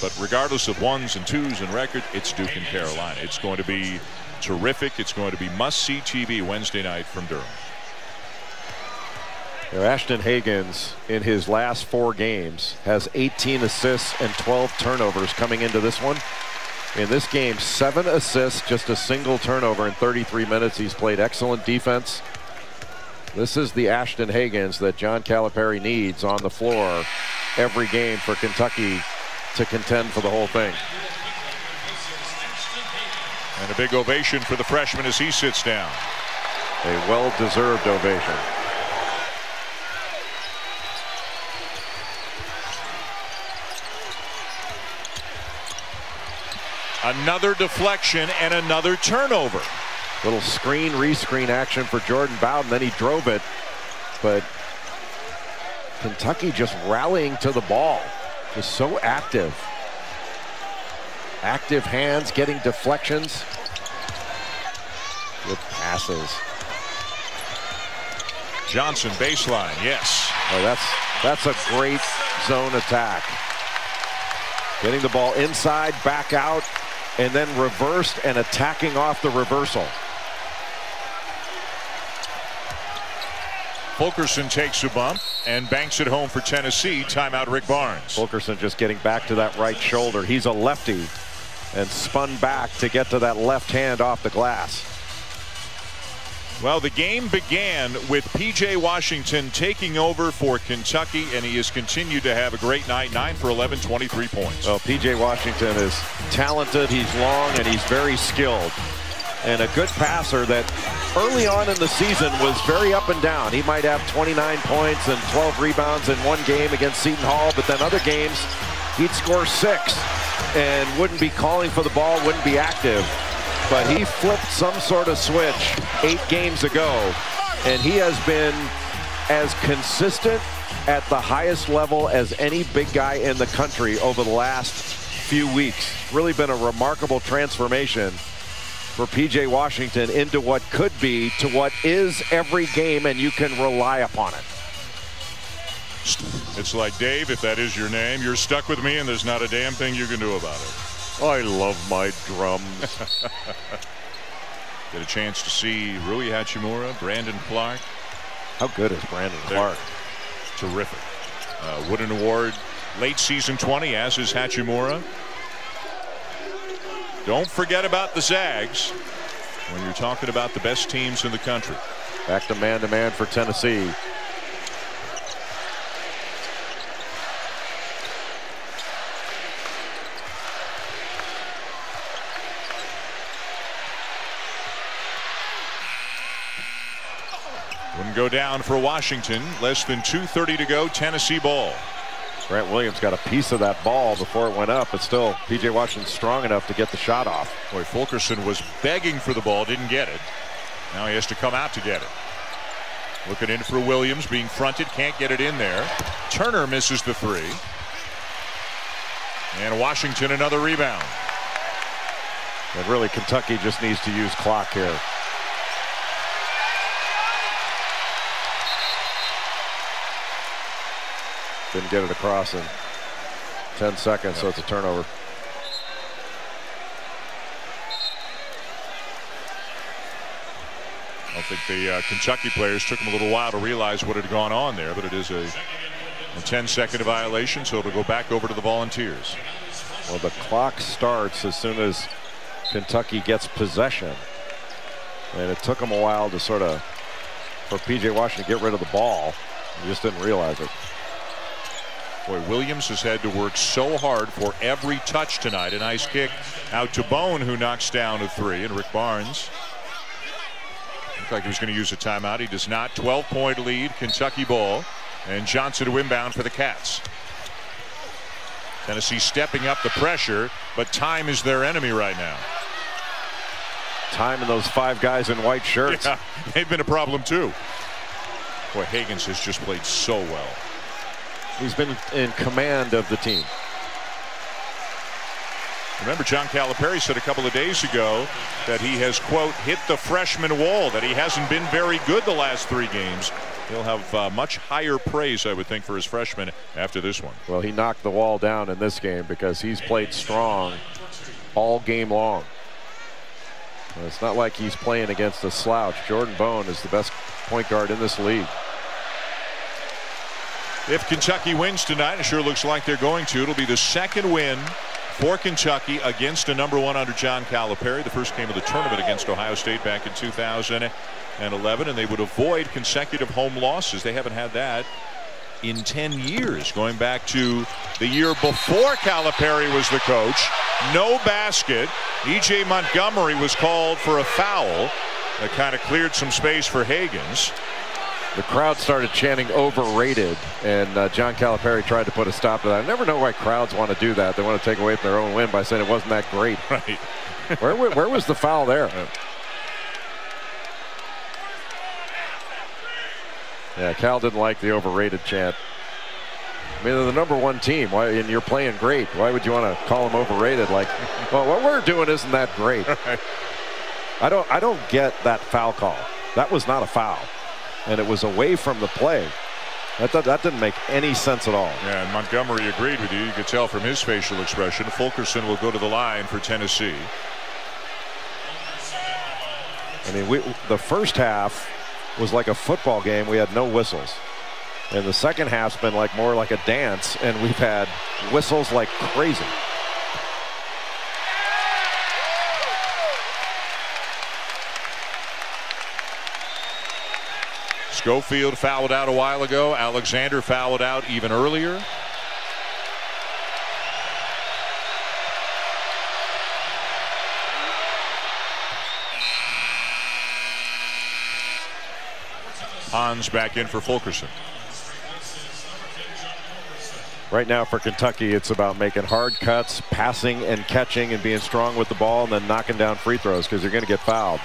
But regardless of ones and twos and record, it's Duke and Carolina. It's going to be terrific. It's going to be must-see TV Wednesday night from Durham. Now, Ashton Hagans, in his last four games, has 18 assists and 12 turnovers coming into this one. In this game, seven assists, just a single turnover in 33 minutes. He's played excellent defense. This is the Ashton Hagans that John Calipari needs on the floor every game for Kentucky to contend for the whole thing. And a big ovation for the freshman as he sits down. A well-deserved ovation. Another deflection and another turnover. Little screen rescreen action for Jordan Bowden. Then he drove it. But Kentucky just rallying to the ball. Just so active. Active hands, getting deflections. Good passes. Johnson baseline, yes. Oh, that's that's a great zone attack. Getting the ball inside, back out, and then reversed and attacking off the reversal. Fulkerson takes a bump and banks it home for Tennessee. Timeout Rick Barnes. Fulkerson just getting back to that right shoulder. He's a lefty and spun back to get to that left hand off the glass. Well, the game began with P.J. Washington taking over for Kentucky, and he has continued to have a great night. 9 for 11, 23 points. Well, P.J. Washington is talented, he's long, and he's very skilled. And a good passer that early on in the season was very up and down. He might have 29 points and 12 rebounds in one game against Seton Hall, but then other games he'd score six and wouldn't be calling for the ball, wouldn't be active but he flipped some sort of switch eight games ago, and he has been as consistent at the highest level as any big guy in the country over the last few weeks. Really been a remarkable transformation for PJ Washington into what could be to what is every game, and you can rely upon it. It's like, Dave, if that is your name, you're stuck with me, and there's not a damn thing you can do about it. I love my drums. [laughs] Get a chance to see Rui Hachimura, Brandon Clarke. How good is Brandon Clarke? Terrific. Uh, Wooden Award late season 20, as is Hachimura. Don't forget about the Zags when you're talking about the best teams in the country. Back to man-to-man for Tennessee. Wouldn't go down for Washington. Less than 2.30 to go. Tennessee ball. Grant Williams got a piece of that ball before it went up, but still, P.J. Washington strong enough to get the shot off. Boy, Fulkerson was begging for the ball, didn't get it. Now he has to come out to get it. Looking in for Williams, being fronted, can't get it in there. Turner misses the three. And Washington another rebound. And really, Kentucky just needs to use clock here. Didn't get it across in 10 seconds, so it's a turnover. I think the uh, Kentucky players took them a little while to realize what had gone on there, but it is a, a 10 second violation, so it'll go back over to the Volunteers. Well, the clock starts as soon as Kentucky gets possession. And it took them a while to sort of, for PJ Washington to get rid of the ball. He just didn't realize it. Boy, Williams has had to work so hard for every touch tonight. A nice kick out to Bone, who knocks down a three, and Rick Barnes. Looked like he was going to use a timeout. He does not. 12 point lead, Kentucky ball. And Johnson to inbound for the Cats. Tennessee stepping up the pressure, but time is their enemy right now. Time and those five guys in white shirts. Yeah, [laughs] they've been a problem too. Boy, Hagans has just played so well. He's been in command of the team. Remember, John Calipari said a couple of days ago that he has, quote, hit the freshman wall, that he hasn't been very good the last three games. He'll have uh, much higher praise, I would think, for his freshman after this one. Well, he knocked the wall down in this game because he's played strong all game long. It's not like he's playing against a slouch. Jordan Bone is the best point guard in this league. If Kentucky wins tonight, it sure looks like they're going to. It'll be the second win for Kentucky against a number one under John Calipari. The first game of the tournament against Ohio State back in 2011, and they would avoid consecutive home losses. They haven't had that in 10 years, going back to the year before Calipari was the coach. No basket. E.J. Montgomery was called for a foul that kind of cleared some space for Hagans. The crowd started chanting overrated, and uh, John Calipari tried to put a stop to that. I never know why crowds want to do that. They want to take away from their own win by saying it wasn't that great. [laughs] Right. [laughs] where, where was the foul there? Yeah, Cal didn't like the overrated chant. I mean, they're the number one team. Why, and you're playing great. Why would you want to call them overrated? Like, [laughs] well, what we're doing isn't that great. I don't. I don't get that foul call. That was not a foul, and it was away from the play. That, that, that didn't make any sense at all. Yeah, and Montgomery agreed with you. You could tell from his facial expression. Fulkerson will go to the line for Tennessee. I mean, we, the first half was like a football game. We had no whistles. And the second half's been like more like a dance, and we've had whistles like crazy. Schofield fouled out a while ago. Alexander fouled out even earlier. Pons back in for Fulkerson. Right now for Kentucky, it's about making hard cuts, passing and catching and being strong with the ball and then knocking down free throws because you're going to get fouled.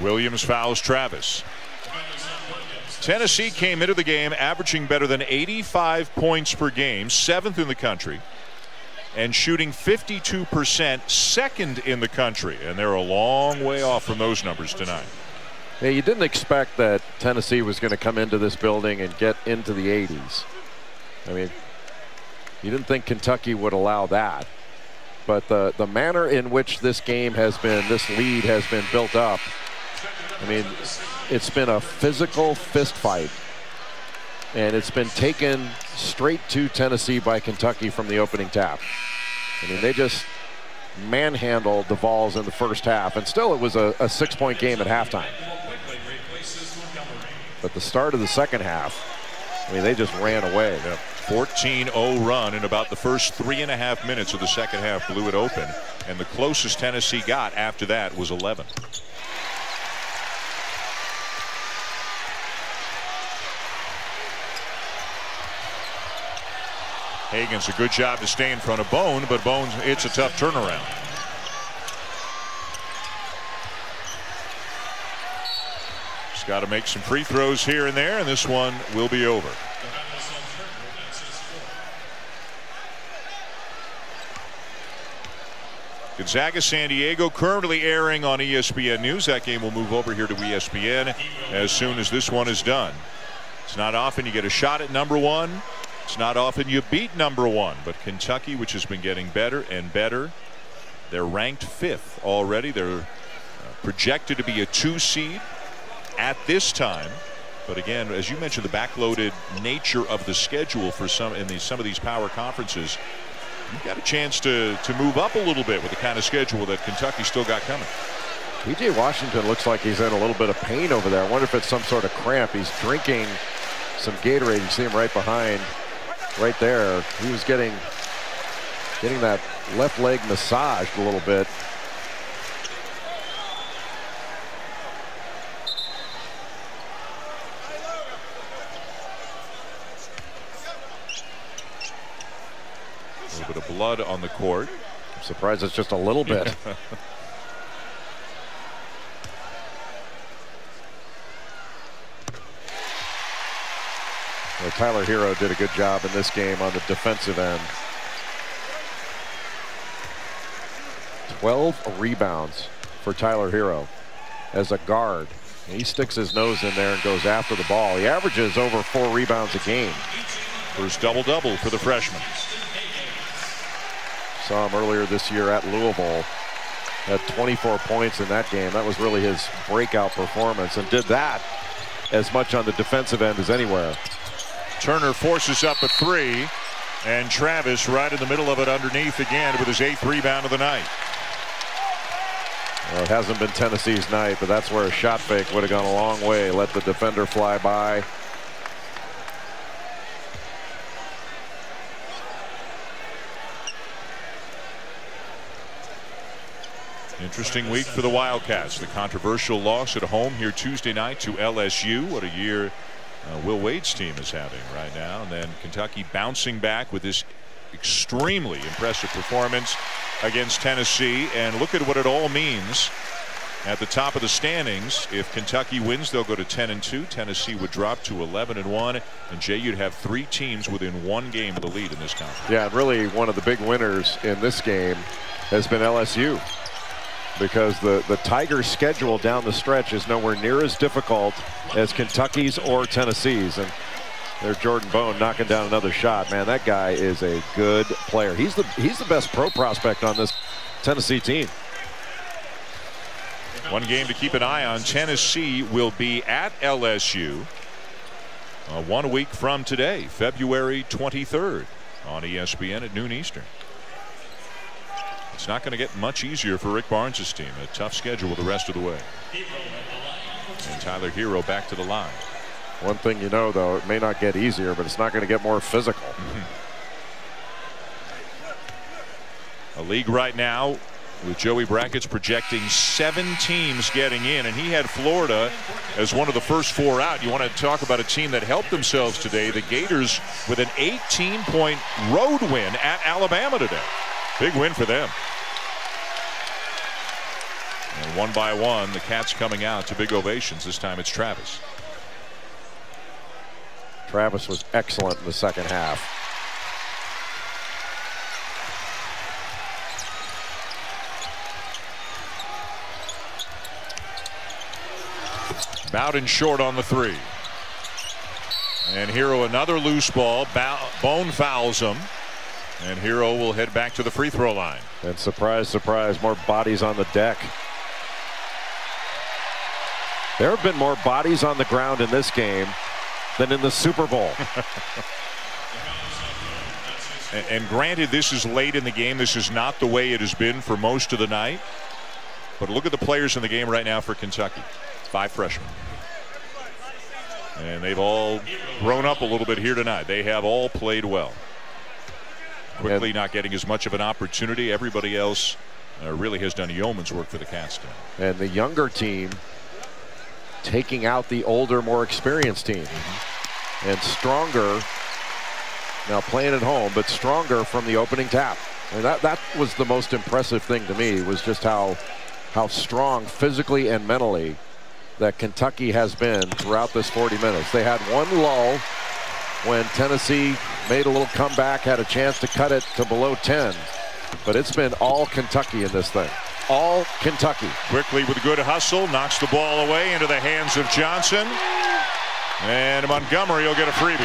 Williams fouls Travis. Tennessee came into the game averaging better than 85 points per game, seventh in the country, and shooting 52%, second in the country. And they're a long way off from those numbers tonight. Yeah, you didn't expect that Tennessee was going to come into this building and get into the 80s. I mean, you didn't think Kentucky would allow that. But the, the manner in which this game has been, this lead has been built up, I mean, it's been a physical fist fight. And it's been taken straight to Tennessee by Kentucky from the opening tap. I mean, they just manhandled the Vols in the first half. And still, it was a, a six point game at halftime. But the start of the second half, I mean, they just ran away. 14-0 run in about the first three and a half minutes of the second half blew it open. And the closest Tennessee got after that was 11. Hagans a good job to stay in front of Bone, but Bones, it's a tough turnaround. He's got to make some free throws here and there, and this one will be over. Gonzaga San Diego currently airing on ESPN News. That game will move over here to ESPN as soon as this one is done. It's not often you get a shot at number one. It's not often you beat number one, but Kentucky, which has been getting better and better, they're ranked fifth already. They're uh, projected to be a two seed at this time. But again, as you mentioned, the backloaded nature of the schedule for some in these some of these power conferences, you've got a chance to to move up a little bit with the kind of schedule that Kentucky still got coming. PJ Washington looks like he's in a little bit of pain over there. I wonder if it's some sort of cramp. He's drinking some Gatorade. You see him right behind, right there. He was getting getting that left leg massaged a little bit. A little bit of blood on the court. I'm surprised it's just a little bit. [laughs] Tyler Herro did a good job in this game on the defensive end. 12 rebounds for Tyler Herro as a guard. He sticks his nose in there and goes after the ball. He averages over four rebounds a game. First double-double for the freshman. Saw him earlier this year at Louisville. Had 24 points in that game. That was really his breakout performance and did that as much on the defensive end as anywhere. Turner forces up a three, and Travis right in the middle of it underneath again with his eighth rebound of the night. Well, it hasn't been Tennessee's night, but that's where a shot fake would have gone a long way. Let the defender fly by. Interesting week for the Wildcats. The controversial loss at home here Tuesday night to LSU. What a year uh, Will Wade's team is having right now. And then Kentucky bouncing back with this extremely impressive performance against Tennessee. And look at what it all means at the top of the standings. If Kentucky wins, they'll go to 10 and 2. Tennessee would drop to 11 and 1. And Jay, you'd have three teams within one game of the lead in this conference. Yeah, really one of the big winners in this game has been LSU because the, the Tigers' schedule down the stretch is nowhere near as difficult as Kentucky's or Tennessee's. And there's Jordan Bone knocking down another shot. Man, that guy is a good player. He's the he's the best pro prospect on this Tennessee team. One game to keep an eye on. Tennessee will be at LSU uh, one week from today, February 23rd on ESPN at noon Eastern. It's not going to get much easier for Rick Barnes' team. A tough schedule the rest of the way. And Tyler Herro back to the line. One thing you know, though, it may not get easier, but it's not going to get more physical. Mm -hmm. A league right now with Joey Brackets projecting seven teams getting in, and he had Florida as one of the first four out. You want to talk about a team that helped themselves today. The Gators with an 18-point road win at Alabama today. Big win for them. And one by one, the Cats coming out to big ovations. This time it's Travis. Travis was excellent in the second half. Bowden short on the three. And Herro another loose ball. Bone fouls him. And Herro will head back to the free throw line. And surprise, surprise, more bodies on the deck. There have been more bodies on the ground in this game than in the Super Bowl. [laughs] and, and granted, this is late in the game. This is not the way it has been for most of the night. But look at the players in the game right now for Kentucky. Five freshmen. And they've all grown up a little bit here tonight. They have all played well. Quickley not getting as much of an opportunity. Everybody else uh, really has done yeoman's work for the Cats tonight. And the younger team taking out the older, more experienced team. And stronger, now playing at home, but stronger from the opening tap. And that, that was the most impressive thing to me was just how, how strong physically and mentally that Kentucky has been throughout this 40 minutes. They had one lull when Tennessee made a little comeback, had a chance to cut it to below 10. But it's been all Kentucky in this thing. All Kentucky. Quickley with good hustle, knocks the ball away into the hands of Johnson. And Montgomery will get a freebie.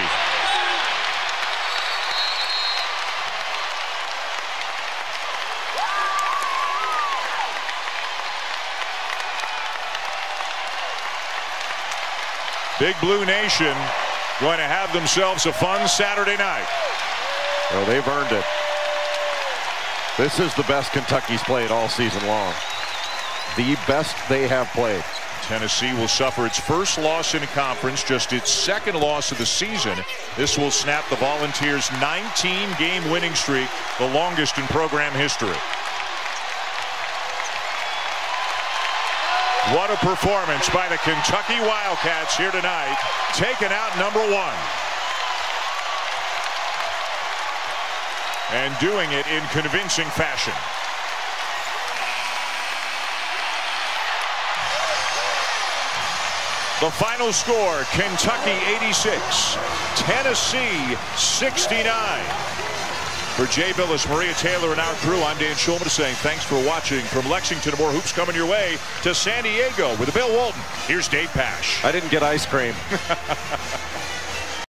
Big Blue Nation going to have themselves a fun Saturday night. Well, they've earned it. This is the best Kentucky's played all season long. The best they have played. Tennessee will suffer its first loss in a conference, just its second loss of the season. This will snap the Volunteers' 19-game winning streak, the longest in program history. What a performance by the Kentucky Wildcats here tonight, taking out number one. And doing it in convincing fashion. The final score, Kentucky 86, Tennessee 69. For Jay Bilas, Maria Taylor, and our crew, I'm Dan Shulman saying thanks for watching. From Lexington, more hoops coming your way to San Diego with Bill Walton. Here's Dave Pasch. I didn't get ice cream. [laughs]